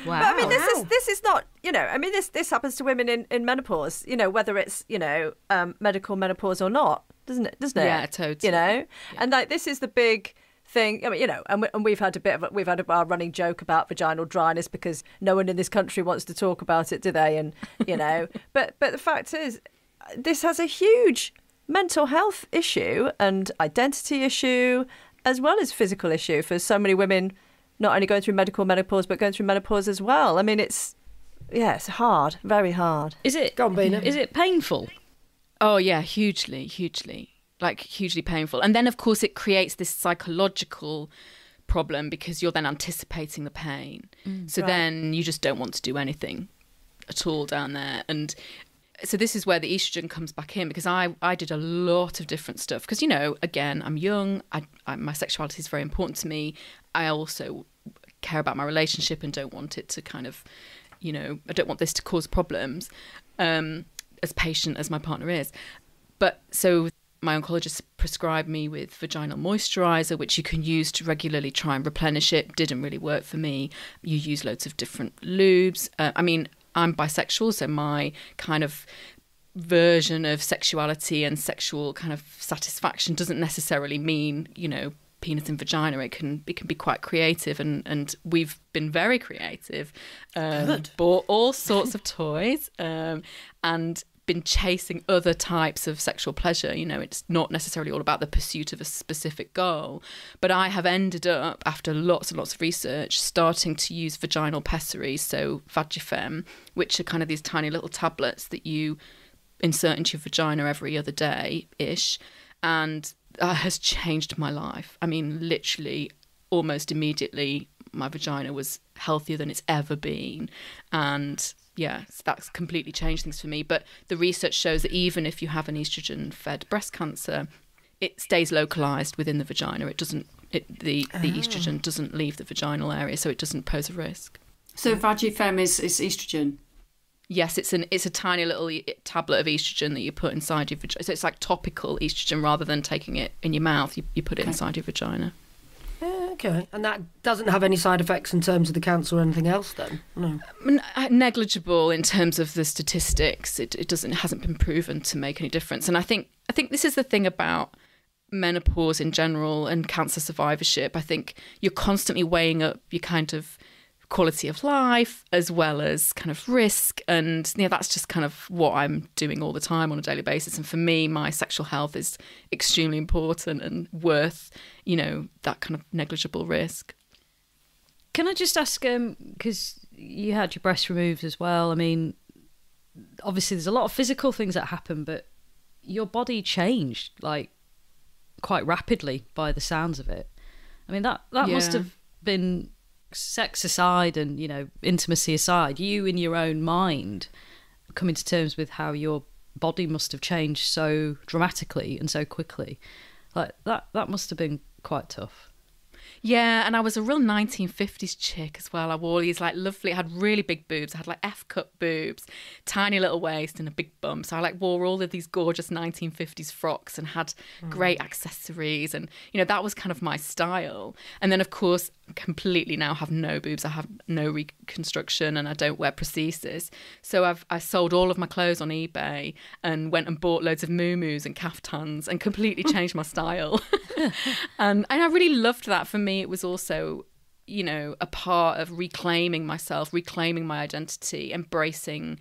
wow. But I mean, this Wow. is this is not you know. I mean, this this happens to women in, in menopause. You know, whether it's you know um, medical menopause or not, doesn't it? Doesn't it? Yeah, totally. You know, and like this is the big thing. I mean, you know, and, we, and we've had a bit of a, we've had a, our running joke about vaginal dryness because no one in this country wants to talk about it, do they? And you know, [LAUGHS] but but the fact is, this has a huge mental health issue and identity issue as well as physical issue for so many women. Not only going through medical menopause, but going through menopause as well. I mean, it's yeah, it's hard, very hard. Is it? Go on, Bina. Is it painful? Oh yeah, hugely, hugely, like hugely painful. And then of course it creates this psychological problem because you're then anticipating the pain. Mm. so Right. then you just don't want to do anything at all down there. And so this is where the estrogen comes back in because I I did a lot of different stuff because you know again I'm young. I, I my sexuality is very important to me. I also care about my relationship and don't want it to kind of you know I don't want this to cause problems. Um, as patient as my partner is, but so my oncologist prescribed me with vaginal moisturizer, which you can use to regularly try and replenish it. Didn't really work for me. You use loads of different lubes. Uh, I mean, I'm bisexual, so my kind of version of sexuality and sexual kind of satisfaction doesn't necessarily mean, you know, penis and vagina. It can it can be quite creative, and and we've been very creative. Um, Good. Bought all sorts of toys, um, and been chasing other types of sexual pleasure. You know, it's not necessarily all about the pursuit of a specific goal. But I have ended up, after lots and lots of research, starting to use vaginal pessaries, so Vagifem, which are kind of these tiny little tablets that you insert into your vagina every other day ish. And that has changed my life. I mean, literally, almost immediately, my vagina was healthier than it's ever been. And yeah, so that's completely changed things for me. But the research shows that even if you have an estrogen fed breast cancer, it stays localized within the vagina. It doesn't, it, the, the ah. estrogen doesn't leave the vaginal area, so it doesn't pose a risk. So Vagifem is, is estrogen. Yes, it's an it's a tiny little tablet of estrogen that you put inside your vagina. So it's like topical estrogen rather than taking it in your mouth. You, you put it Okay. inside your vagina. Okay. And that doesn't have any side effects in terms of the cancer or anything else, then? No. Uh, negligible in terms of the statistics. It, it doesn't hasn't been proven to make any difference. And I think I think this is the thing about menopause in general and cancer survivorship. I think you're constantly weighing up your kind of quality of life as well as kind of risk and you know that's just kind of what I'm doing all the time on a daily basis and for me my sexual health is extremely important and worth you know that kind of negligible risk Can I just ask, um because you had your breast removed as well? I mean, obviously there's a lot of physical things that happen, but your body changed like quite rapidly by the sounds of it. I mean that that must have been sex aside and you know intimacy aside, you in your own mind coming to terms with how your body must have changed so dramatically and so quickly. Like that that must have been quite tough. Yeah, and I was a real 1950s chick as well. I wore these like lovely, I had really big boobs. I had like F cut boobs, tiny little waist, and a big bum. So I like wore all of these gorgeous 1950s frocks and had mm. great accessories. And, you know, that was kind of my style. And then, of course, completely now have no boobs. I have no reconstruction and I don't wear prosthesis. So I've I sold all of my clothes on eBay and went and bought loads of muumuus and kaftans and completely [LAUGHS] changed my style. and [LAUGHS] um, and I really loved that. For me, it was also you know a part of reclaiming myself, reclaiming my identity, embracing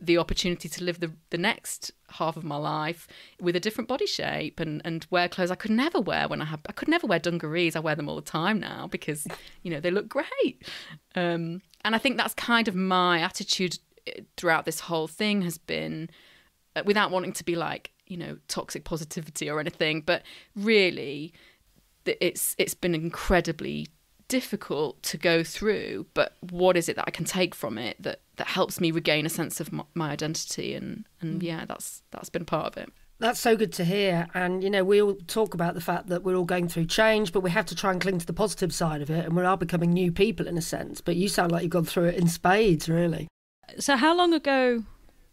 the opportunity to live the the next half of my life with a different body shape and and wear clothes I could never wear when I have I could never wear dungarees. I wear them all the time now because [LAUGHS] you know they look great. Um, and I think that's kind of my attitude eh, throughout this whole thing has been uh, without wanting to be like you know toxic positivity or anything but really it's it's been incredibly difficult to go through but what is it that I can take from it that that helps me regain a sense of my, my identity and and mm. yeah that's that's been part of it That's so good to hear. And, you know, we all talk about the fact that we're all going through change, but we have to try and cling to the positive side of it. And we are becoming new people in a sense. But you sound like you've gone through it in spades, really. So how long ago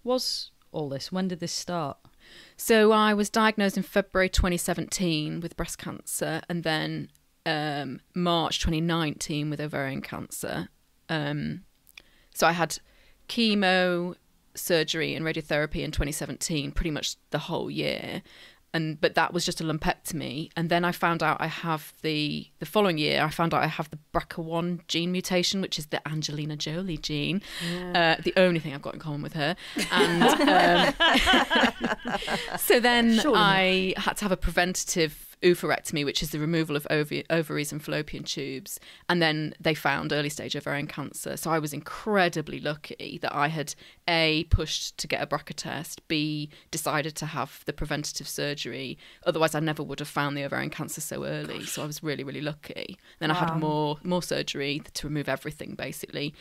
was all this? When did this start? So I was diagnosed in February 2017 with breast cancer, and then um, March 2019 with ovarian cancer. Um, so I had chemo, surgery, and radiotherapy in 2017, pretty much the whole year. and but that was just a lumpectomy. And then I found out I have the the following year I found out I have the BRCA1 gene mutation, which is the Angelina Jolie gene, uh, the only thing I've got in common with her. And um, [LAUGHS] so then I had to have a preventative oophorectomy, which is the removal of ov- ovaries and fallopian tubes. And then they found early stage ovarian cancer. So I was incredibly lucky that I had A, pushed to get a BRCA test, B, decided to have the preventative surgery. Otherwise, I never would have found the ovarian cancer so early. So I was really, really lucky. Then I had more, more surgery to remove everything, basically.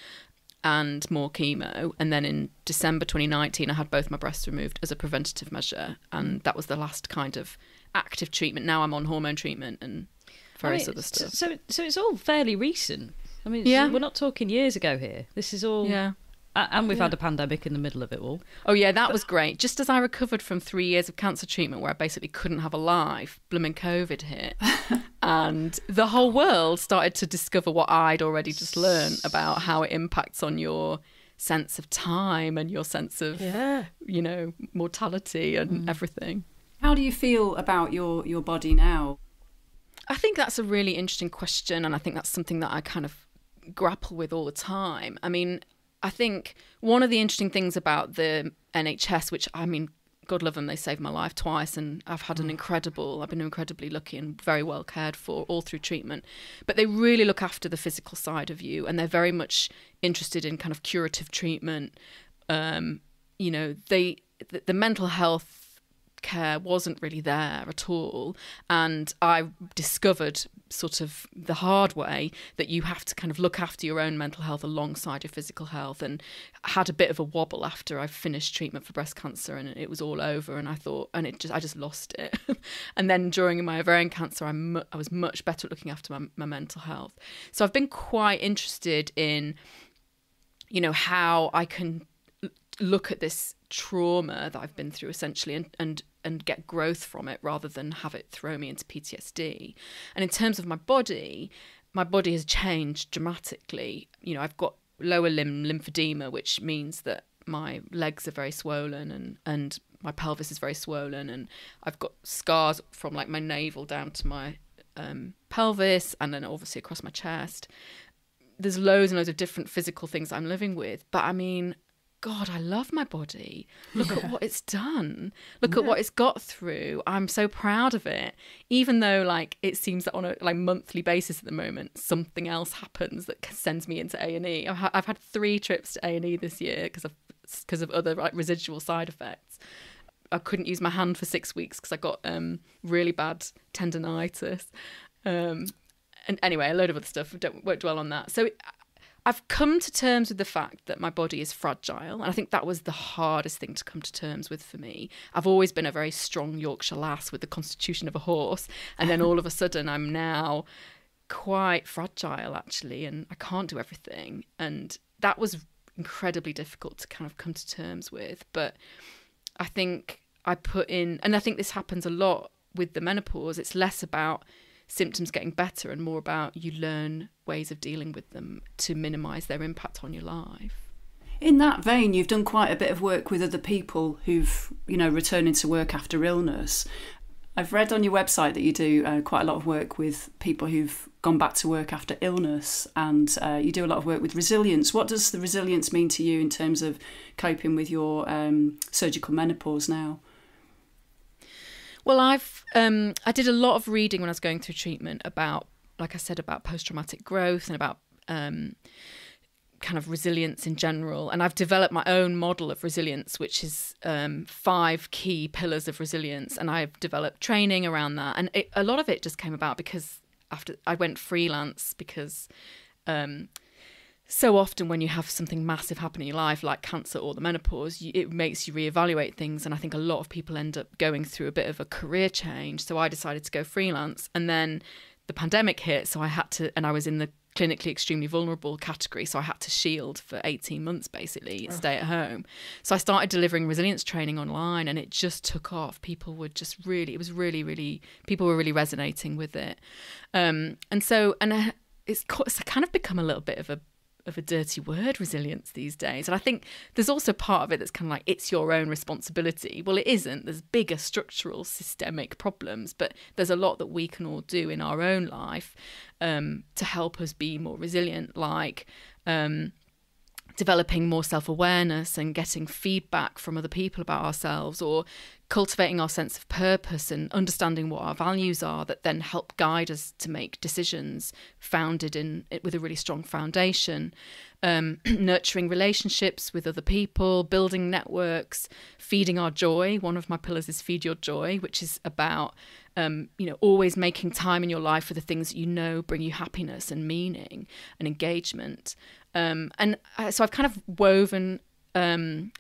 And more chemo. And then in December 2019, I had both my breasts removed as a preventative measure. And that was the last kind of active treatment. Now I'm on hormone treatment and various I mean, other stuff. So, so it's all fairly recent. I mean, Yeah. we're not talking years ago here. This is all. yeah. And we've had a pandemic in the middle of it all. Oh yeah, that was great. Just as I recovered from three years of cancer treatment, where I basically couldn't have a life, blooming COVID hit, [LAUGHS] and the whole world started to discover what I'd already just learned about how it impacts on your sense of time and your sense of Yeah. you know mortality and mm. everything. How do you feel about your, your body now? I think that's a really interesting question, and I think that's something that I kind of grapple with all the time. I mean, I think one of the interesting things about the NHS, which I mean, God love them, they saved my life twice, and I've had an incredible, I've been incredibly lucky and very well cared for all through treatment. But they really look after the physical side of you, and they're very much interested in kind of curative treatment. Um, you know, they the, the mental health care wasn't really there at all. And I discovered sort of the hard way that you have to kind of look after your own mental health alongside your physical health. And had a bit of a wobble after I finished treatment for breast cancer and it was all over. And I thought, and it just, I just lost it. [LAUGHS] and then during my ovarian cancer, I, mu- I was much better at looking after my, my mental health. So I've been quite interested in, you know, how I can look at this trauma that I've been through essentially and, and and get growth from it rather than have it throw me into PTSD. And in terms of my body, my body has changed dramatically. You know, I've got lower limb lymphedema, which means that my legs are very swollen and and my pelvis is very swollen and I've got scars from like my navel down to my um, pelvis and then obviously across my chest there's loads and loads of different physical things I'm living with. But I mean, God, I love my body. Look at what it's done. Look at what it's got through. I'm so proud of it. Even though, like, it seems that on a like monthly basis at the moment, something else happens that sends me into A and E. I've, ha- I've had three trips to A and E this year because of because of other like residual side effects. I couldn't use my hand for six weeks because I got um, really bad tendonitis. Um, and anyway, a load of other stuff. Don't won't dwell on that. So I've come to terms with the fact that my body is fragile, and I think that was the hardest thing to come to terms with for me. I've always been a very strong Yorkshire lass with the constitution of a horse, and then all of a sudden I'm now quite fragile actually, and I can't do everything, and that was incredibly difficult to kind of come to terms with. But I think I put in, and I think this happens a lot with the menopause. It's less about symptoms getting better and more about you learn ways of dealing with them to minimize their impact on your life. In that vein, you've done quite a bit of work with other people who've, you know, returning to work after illness. I've read on your website that you do uh, quite a lot of work with people who've gone back to work after illness, and uh, you do a lot of work with resilience. What does the resilience mean to you in terms of coping with your um, surgical menopause now? Well, I've um, I did a lot of reading when I was going through treatment about, like I said, about post traumatic growth and about um, kind of resilience in general. And I've developed my own model of resilience, which is um, five key pillars of resilience. And I've developed training around that. And it, a lot of it just came about because after I went freelance because. Um, so often when you have something massive happen in your life like cancer or the menopause you, it makes you reevaluate things and i think a lot of people end up going through a bit of a career change. So i decided to go freelance and then the pandemic hit so i had to and i was in the clinically extremely vulnerable category so i had to shield for 18 months basically stay at home. So i started delivering resilience training online and it just took off. People were just really it was really really people were really resonating with it. Um and so and uh, it's, it's kind of become a little bit of a of a dirty word, resilience these days. And I think there's also part of it that's kind of like it's your own responsibility. Well, it isn't. There's bigger structural, systemic problems, but there's a lot that we can all do in our own life um, to help us be more resilient, like. Um, developing more self awareness and getting feedback from other people about ourselves, or cultivating our sense of purpose and understanding what our values are that then help guide us to make decisions founded in with a really strong foundation. Um, [CLEARS THROAT] nurturing relationships with other people building networks feeding our joy. One of my pillars is feed your joy which is about um, you know always making time in your life for the things that you know bring you happiness and meaning and engagement. Um, and uh, so i've kind of woven um,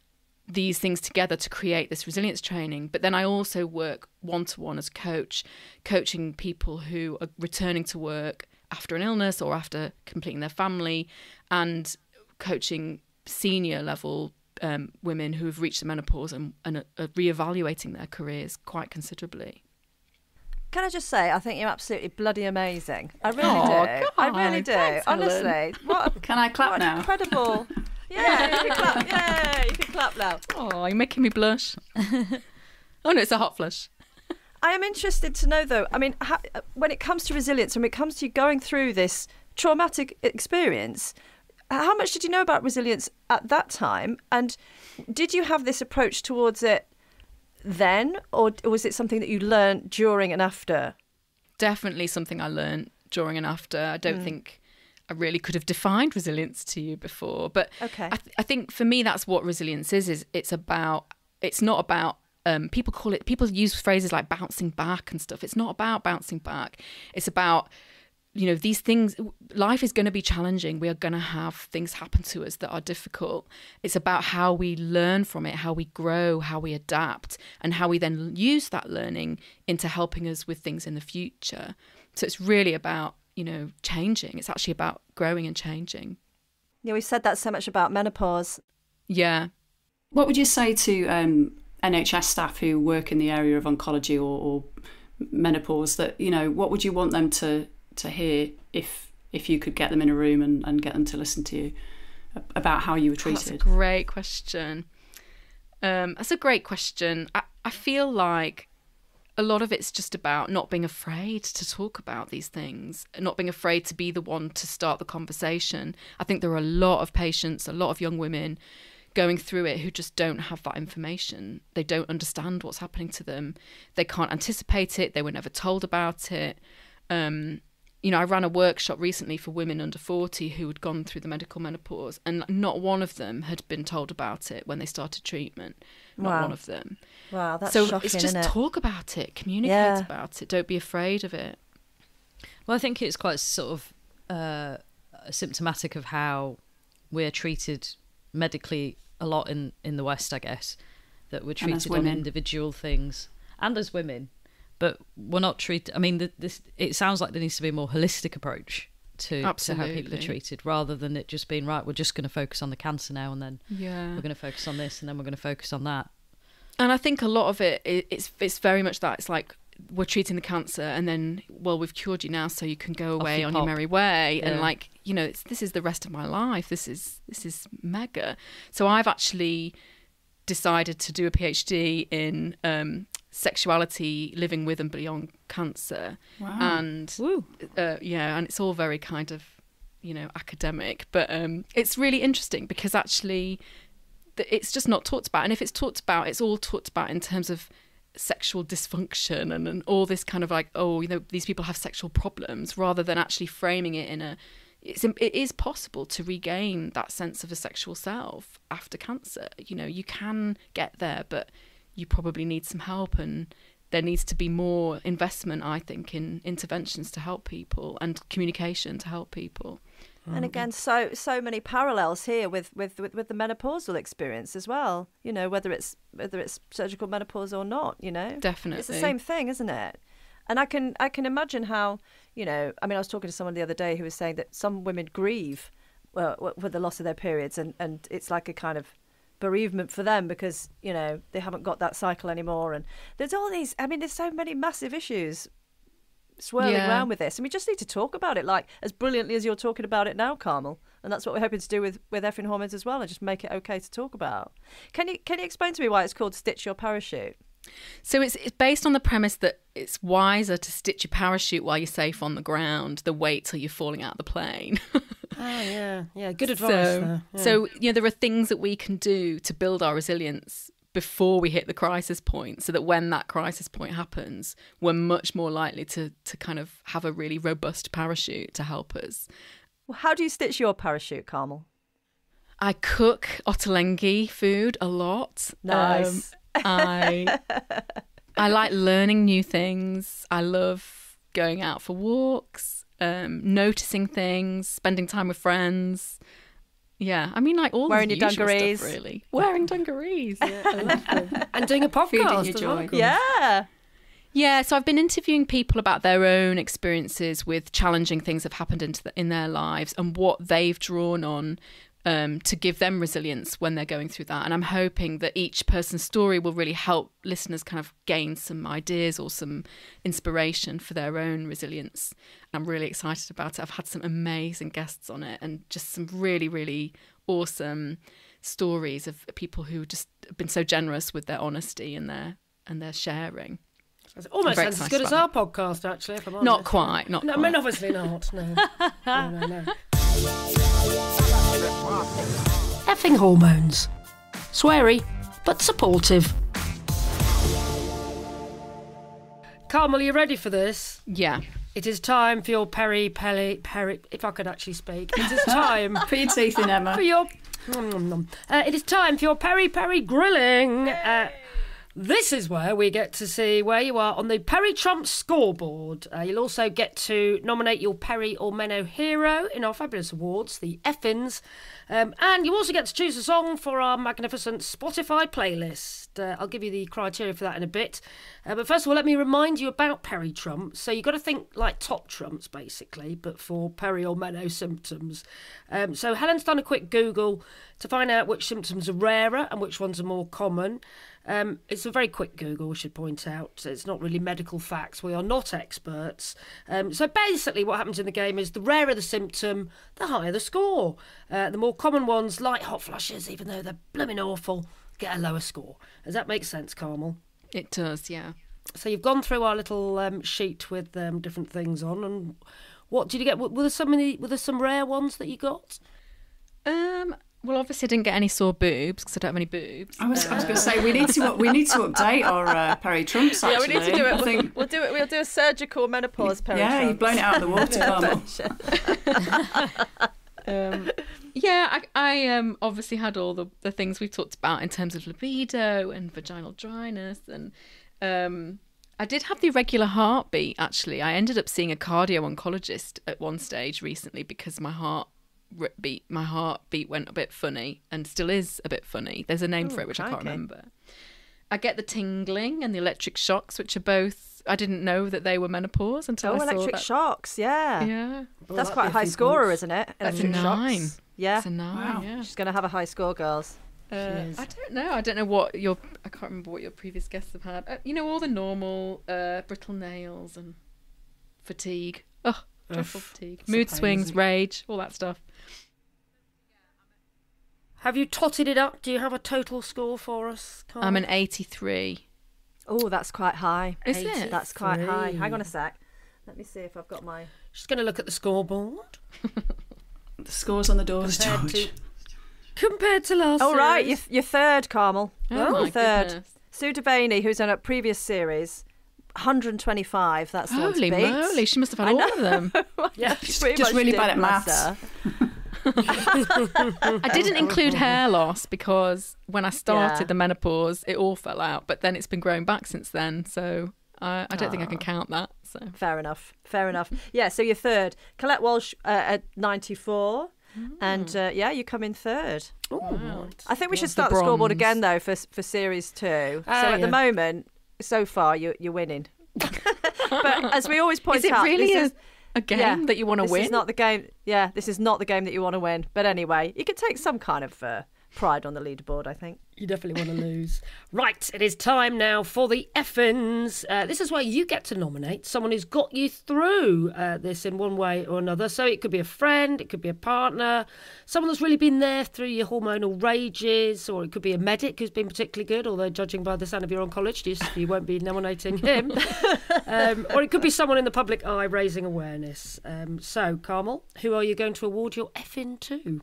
these things together to create this resilience training. But then I also work one to one as a coach, coaching people who are returning to work after an illness or after completing their family, and coaching senior level um, women who have reached the menopause and, and are, are reevaluating their careers quite considerably. Can I just say, I think you're absolutely bloody amazing. I really Oh, do. I really do. Thanks, Honestly, what? A, [LAUGHS] Can I clap what now? Incredible. [LAUGHS] Yeah, you can [LAUGHS] clap. Yeah, you can clap now. Oh, you're making me blush. [LAUGHS] oh no, it's a hot flush. I am interested to know, though. I mean, how, uh, when it comes to resilience, and when it comes to you going through this traumatic experience, how much did you know about resilience at that time? And did you have this approach towards it then, or was it something that you learned during and after? definitely something I learned during and after. I don't hmm. think I really could have defined resilience to you before, but Okay. I, th- I think for me that's what resilience is. Is it's about it's not about um, people call it people use phrases like bouncing back and stuff. It's not about bouncing back. It's about you know these things life is going to be challenging we are going to have things happen to us that are difficult it's about how we learn from it how we grow how we adapt and how we then use that learning into helping us with things in the future so it's really about you know changing it's actually about growing and changing Yeah, we've said that so much about menopause. yeah What would you say to um, NHS staff who work in the area of oncology or, or menopause? That you know, what would you want them to to hear if if you could get them in a room and, and get them to listen to you about how you were treated? That's a great question. Um, that's a great question. I, I feel like a lot of it's just about not being afraid to talk about these things, not being afraid to be the one to start the conversation. I think there are a lot of patients, a lot of young women going through it who just don't have that information. They don't understand what's happening to them. They can't anticipate it. They were never told about it. Um, you know, I ran a workshop recently for women under 40 who had gone through the medical menopause, and not one of them had been told about it when they started treatment. Not Wow. one of them. Wow, that's so shocking, it's just isn't it? talk about it, communicate Yeah. about it, don't be afraid of it. Well, I think it's quite sort of uh, symptomatic of how we're treated medically a lot in, in the West, I guess, that we're treated on individual things and as women, but we're not treated. I mean, the, this it sounds like there needs to be a more holistic approach to, to how people are treated rather than it just being right. We're just going to focus on the cancer now, and then Yeah. we're going to focus on this, and then we're going to focus on that. And I think a lot of it, i- it's it's very much that. It's like we're treating the cancer, and then well, we've cured you now, so you can go away you on pop. your merry way. And like you know, it's, this is the rest of my life. This is this is mega. So I've actually decided to do a PhD in um, sexuality, living with and beyond cancer, Wow. and uh, yeah, and it's all very kind of, you know, academic, but um, it's really interesting because actually, it's just not talked about, and if it's talked about, it's all talked about in terms of sexual dysfunction and, and all this kind of like, oh, you know, these people have sexual problems, rather than actually framing it in a. It's, it is possible to regain that sense of a sexual self after cancer. You know, you can get there, but you probably need some help and there needs to be more investment i think in interventions to help people and communication to help people oh, And again, so so many parallels here with, with, with, with the menopausal experience as well. You know, whether it's whether it's surgical menopause or not. You know, definitely it's the same thing, isn't it? And I can I can imagine how you know. I mean, I was talking to someone the other day who was saying that some women grieve well, w- with the loss of their periods, and and it's like a kind of bereavement for them because you know they haven't got that cycle anymore. And there's all these. I mean, there's so many massive issues swirling Yeah. around with this, and we just need to talk about it, like as brilliantly as you're talking about it now, Carmel. And that's what we're hoping to do with with Effin Hormones as well, and just make it okay to talk about. Can you can you explain to me why it's called stitch your parachute? So it's it's based on the premise that it's wiser to stitch your parachute while you're safe on the ground than wait till you're falling out of the plane. [LAUGHS] Oh yeah, yeah. Good advice. so, there. Yeah. so you know there are things that we can do to build our resilience before we hit the crisis point, so that when that crisis point happens, we're much more likely to to kind of have a really robust parachute to help us. Well, how do you stitch your parachute, Carmel? I cook ottolenghi food a lot. Nice. Um, I I like learning new things. I love going out for walks, um, noticing things, spending time with friends. Yeah, I mean, like all Wearing the your dungarees. stuff, really. [LAUGHS] Wearing dungarees. Yeah, I love them. [LAUGHS] and doing a podcast. Your as well, joy. of course. Yeah. Yeah, so I've been interviewing people about their own experiences with challenging things that have happened into the, in their lives and what they've drawn on um, to give them resilience when they're going through that. And I'm hoping that each person's story will really help listeners kind of gain some ideas or some inspiration for their own resilience. I'm really excited about it. I've had some amazing guests on it and just some really, really awesome stories of people who just have been so generous with their honesty and their and their sharing. It's almost sounds as good as our podcast, actually. If I'm honest. Not quite, not No, I mean, obviously not. No. [LAUGHS] no, no, no. Effin Hormones. Sweary, but supportive. Carmel, are you ready for this? Yeah. It is time for your peri peri peri. If I could actually speak, it is time [LAUGHS] Put your teeth in, Emma. for your. Uh, it is time for your peri peri grilling. Uh, this is where we get to see where you are on the Peri Trump scoreboard. Uh, you'll also get to nominate your Peri or Meno hero in our fabulous awards, the Effins. Um, and you also get to choose a song for our magnificent Spotify playlist. Uh, I'll give you the criteria for that in a bit. Uh, but first of all, let me remind you about Peri Trump. So you've got to think like top trumps, basically, but for Peri or Meno symptoms. Um, so Helen's done a quick Google to find out which symptoms are rarer and which ones are more common. Um, it's a very quick Google, we should point out. It's not really medical facts. We are not experts. Um, so basically, what happens in the game is the rarer the symptom, the higher the score. Uh, the more common ones, like hot flushes, even though they're blooming awful, get a lower score. Does that make sense, Carmel? It does, yeah. So you've gone through our little um, sheet with um, different things on, and what did you get? Were there some many, Were there some rare ones that you got? Um. Well, obviously, I didn't get any sore boobs because I don't have any boobs. I was, I was going to say we need to we need to update our uh, Peri Trumps. Actually. Yeah, we need to do it. I think, We'll do it. We'll do a surgical menopause period. yeah, you've blown it out of the water, Carmel. [LAUGHS] [LAUGHS] Um, [LAUGHS] yeah, I, I um obviously had all the the things we've talked about in terms of libido and vaginal dryness, and um. I did have the irregular heartbeat actually. I ended up seeing a cardio oncologist at one stage recently because my heart beat my heartbeat went a bit funny and still is a bit funny. There's a name for it which I can't remember. I get the tingling and the electric shocks, which are both. I didn't know that they were menopause until Oh, I saw electric that. shocks. Yeah. Yeah, That's quite a a high scorer, points. isn't it? That's a Electric shocks. nine. Yeah. it's a nine. Wow. Yeah. She's going to have a high score, girls. Uh. I don't know. I don't know what your. I can't remember what your previous guests have had. Uh, you know, all the normal uh, brittle nails and fatigue. Oh, dreadful Ugh, fatigue. it's Mood pain, swings, rage, all that stuff. Have you totted it up? Do you have a total score for us? Carmel? I'm an 83. Oh, that's quite high. Is it? That's quite high. Hang on a sec. Let me see if I've got my. She's going to look at the scoreboard [LAUGHS] The scores on the doors, compared George. to, compared to last. Oh, right. You're, you're third, Carmel. Oh, You're my third. goodness. Sue Devaney, who's on a previous series, 125. That's the one Holy moly, she must have had I all know. of them. [LAUGHS] Yeah. She's pretty just really bad at maths. Her. I didn't include hair loss because when I started Yeah. the menopause, it all fell out. But then it's been growing back since then. So I, I don't think I can count that. So Fair enough. Fair enough. Yeah, so you're third. Colette Walsh uh, at 94. And uh, yeah, you come in third. Ooh, Wow. I think we should start the, scoreboard again, though, for for series two. Ah, so at the moment, so far, you're, you're winning. [LAUGHS] but as we always [LAUGHS] point is it out, really this a, is, a game yeah, that you want to win. this is not the game. Yeah, this is not the game that you want to win. But anyway, you could take some kind of uh, pride on the leaderboard. I think. You definitely want to lose. Right, it is time now for the effins. Uh, this is where you get to nominate someone who's got you through uh, this in one way or another. So it could be a friend, it could be a partner, someone that's really been there through your hormonal rages, or it could be a medic who's been particularly good, although judging by the sound of your oncologist, you won't be nominating him. [LAUGHS] um, or it could be someone in the public eye raising awareness. Um, so, Carmel, who are you going to award your effin to?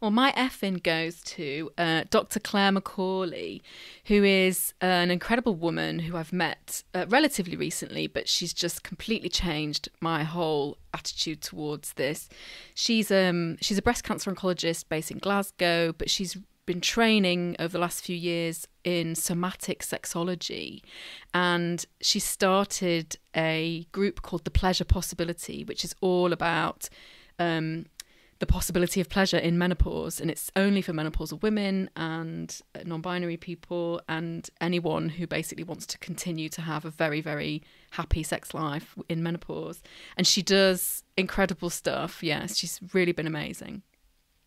Well, my effing goes to uh, Dr. Claire McCauley, who is uh, an incredible woman who I've met uh, relatively recently, but she's just completely changed my whole attitude towards this. She's um she's a breast cancer oncologist based in Glasgow, but she's been training over the last few years in somatic sexology and she started a group called the pleasure possibility which is all about um, the possibility of pleasure in menopause, and it's only for menopausal women and non-binary people and anyone who basically wants to continue to have a very, very happy sex life in menopause. And she does incredible stuff. Yes, she's really been amazing.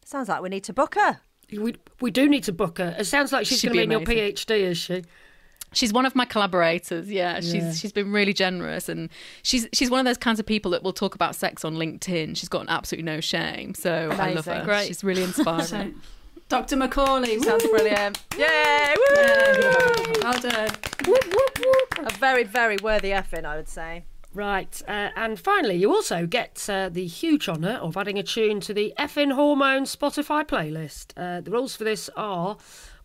Sounds like we need to book her. We, we do need to book her. It sounds like she's going to be be in your. PhD, is she? She's one of my collaborators. Yeah, she's Yeah. she's been really generous, and she's she's one of those kinds of people that will talk about sex on LinkedIn. She's got absolutely no shame, so I love Amazing. her. Great. She's really inspiring. [LAUGHS] So, Dr. Macaulay, Sounds brilliant. Yay! Woo! Yeah. Well done. A very, very worthy effing, I would say. Right, uh, and finally, you also get uh, the huge honour of adding a tune to the Effin Hormone Spotify playlist. Uh, the rules for this are,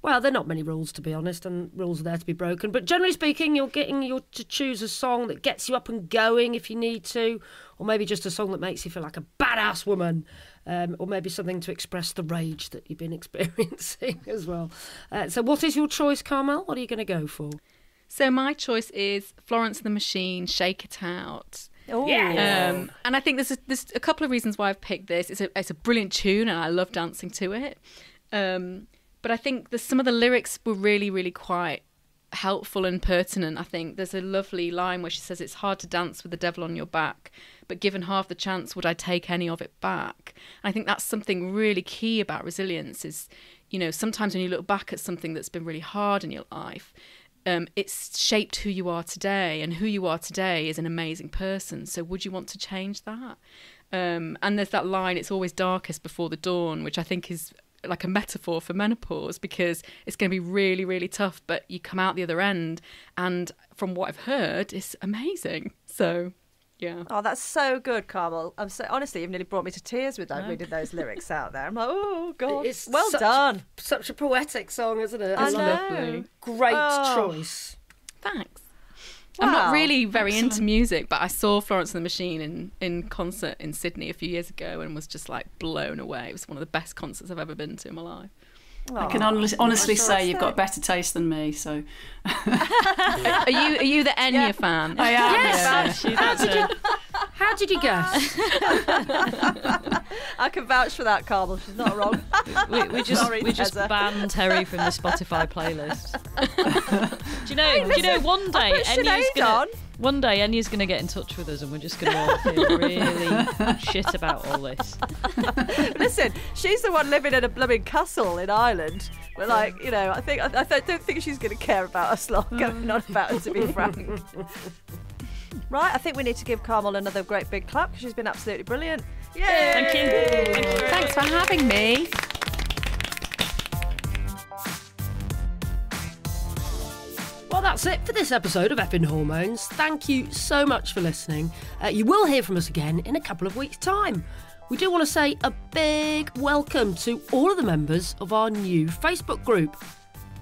well, there are not many rules to be honest, and rules are there to be broken. But generally speaking, you're getting you to choose a song that gets you up and going if you need to, or maybe just a song that makes you feel like a badass woman, um, or maybe something to express the rage that you've been [LAUGHS] experiencing as well. Uh, so, what is your choice, Carmel? What are you going to go for? So my choice is Florence and the Machine, Shake It Out. Oh, Um, and I think there's a, there's a couple of reasons why I've picked this. It's a it's a brilliant tune, and I love dancing to it. Um, but I think the, some of the lyrics were really really quite helpful and pertinent. I think there's a lovely line where she says, "It's hard to dance with the devil on your back, but given half the chance, would I take any of it back?" And I think that's something really key about resilience. Is you know sometimes when you look back at something that's been really hard in your life um, it's shaped who you are today, and who you are today is an amazing person. So, would you want to change that? Um, and there's that line, it's always darkest before the dawn, which I think is like a metaphor for menopause because it's going to be really, really tough, but you come out the other end. And from what I've heard, it's amazing. So, yeah. Oh, that's so good, Carmel. I'm so honestly, you've nearly brought me to tears with that reading those lyrics out there. I'm like, oh god, It's well such- done. Such a poetic song, isn't it? I It's know. lovely. Great Oh. choice. Thanks. I'm not really very into music, but I saw Florence and the Machine in, in concert in Sydney a few years ago and was just like blown away. It was one of the best concerts I've ever been to in my life. I can honestly, honestly sure say you've got better taste than me. So [LAUGHS] Are you are you the Enya fan? I am. Yes. yeah. How did you, how did you guess? [LAUGHS] I can vouch for that, Carmel. She's not wrong. [LAUGHS] We, we just Sorry, we just banned Terry from the Spotify playlist. do you know? do you know? One day put Enya's Sinead gonna on. One day Enya's gonna get in touch with us, and we're just gonna all [LAUGHS] feel really shit about all this. [LAUGHS] Listen, she's the one living in a blooming castle in Ireland. We're like, you know, I think I, I don't think she's going to care about us lot going on about it, to be frank. right, I think we need to give Carmel another great big clap because she's been absolutely brilliant. Yay! Thank you. Thank you very Thanks for having me. Well, that's it for this episode of Effin Hormones. Thank you so much for listening. Uh, you will hear from us again in a couple of weeks' time. We do want to say a big welcome to all of the members of our new Facebook group.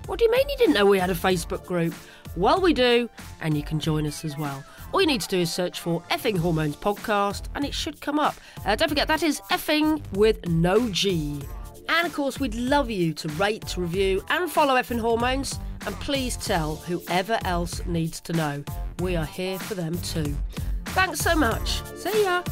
What do you mean you didn't know we had a Facebook group? Well, we do, and you can join us as well. All you need to do is search for Effin Hormones Podcast, and it should come up. Uh, don't forget, that is Effin with no G. And of course, we'd love you to rate, review, and follow Effin Hormones. And please tell whoever else needs to know. We are here for them too. Thanks so much. See ya.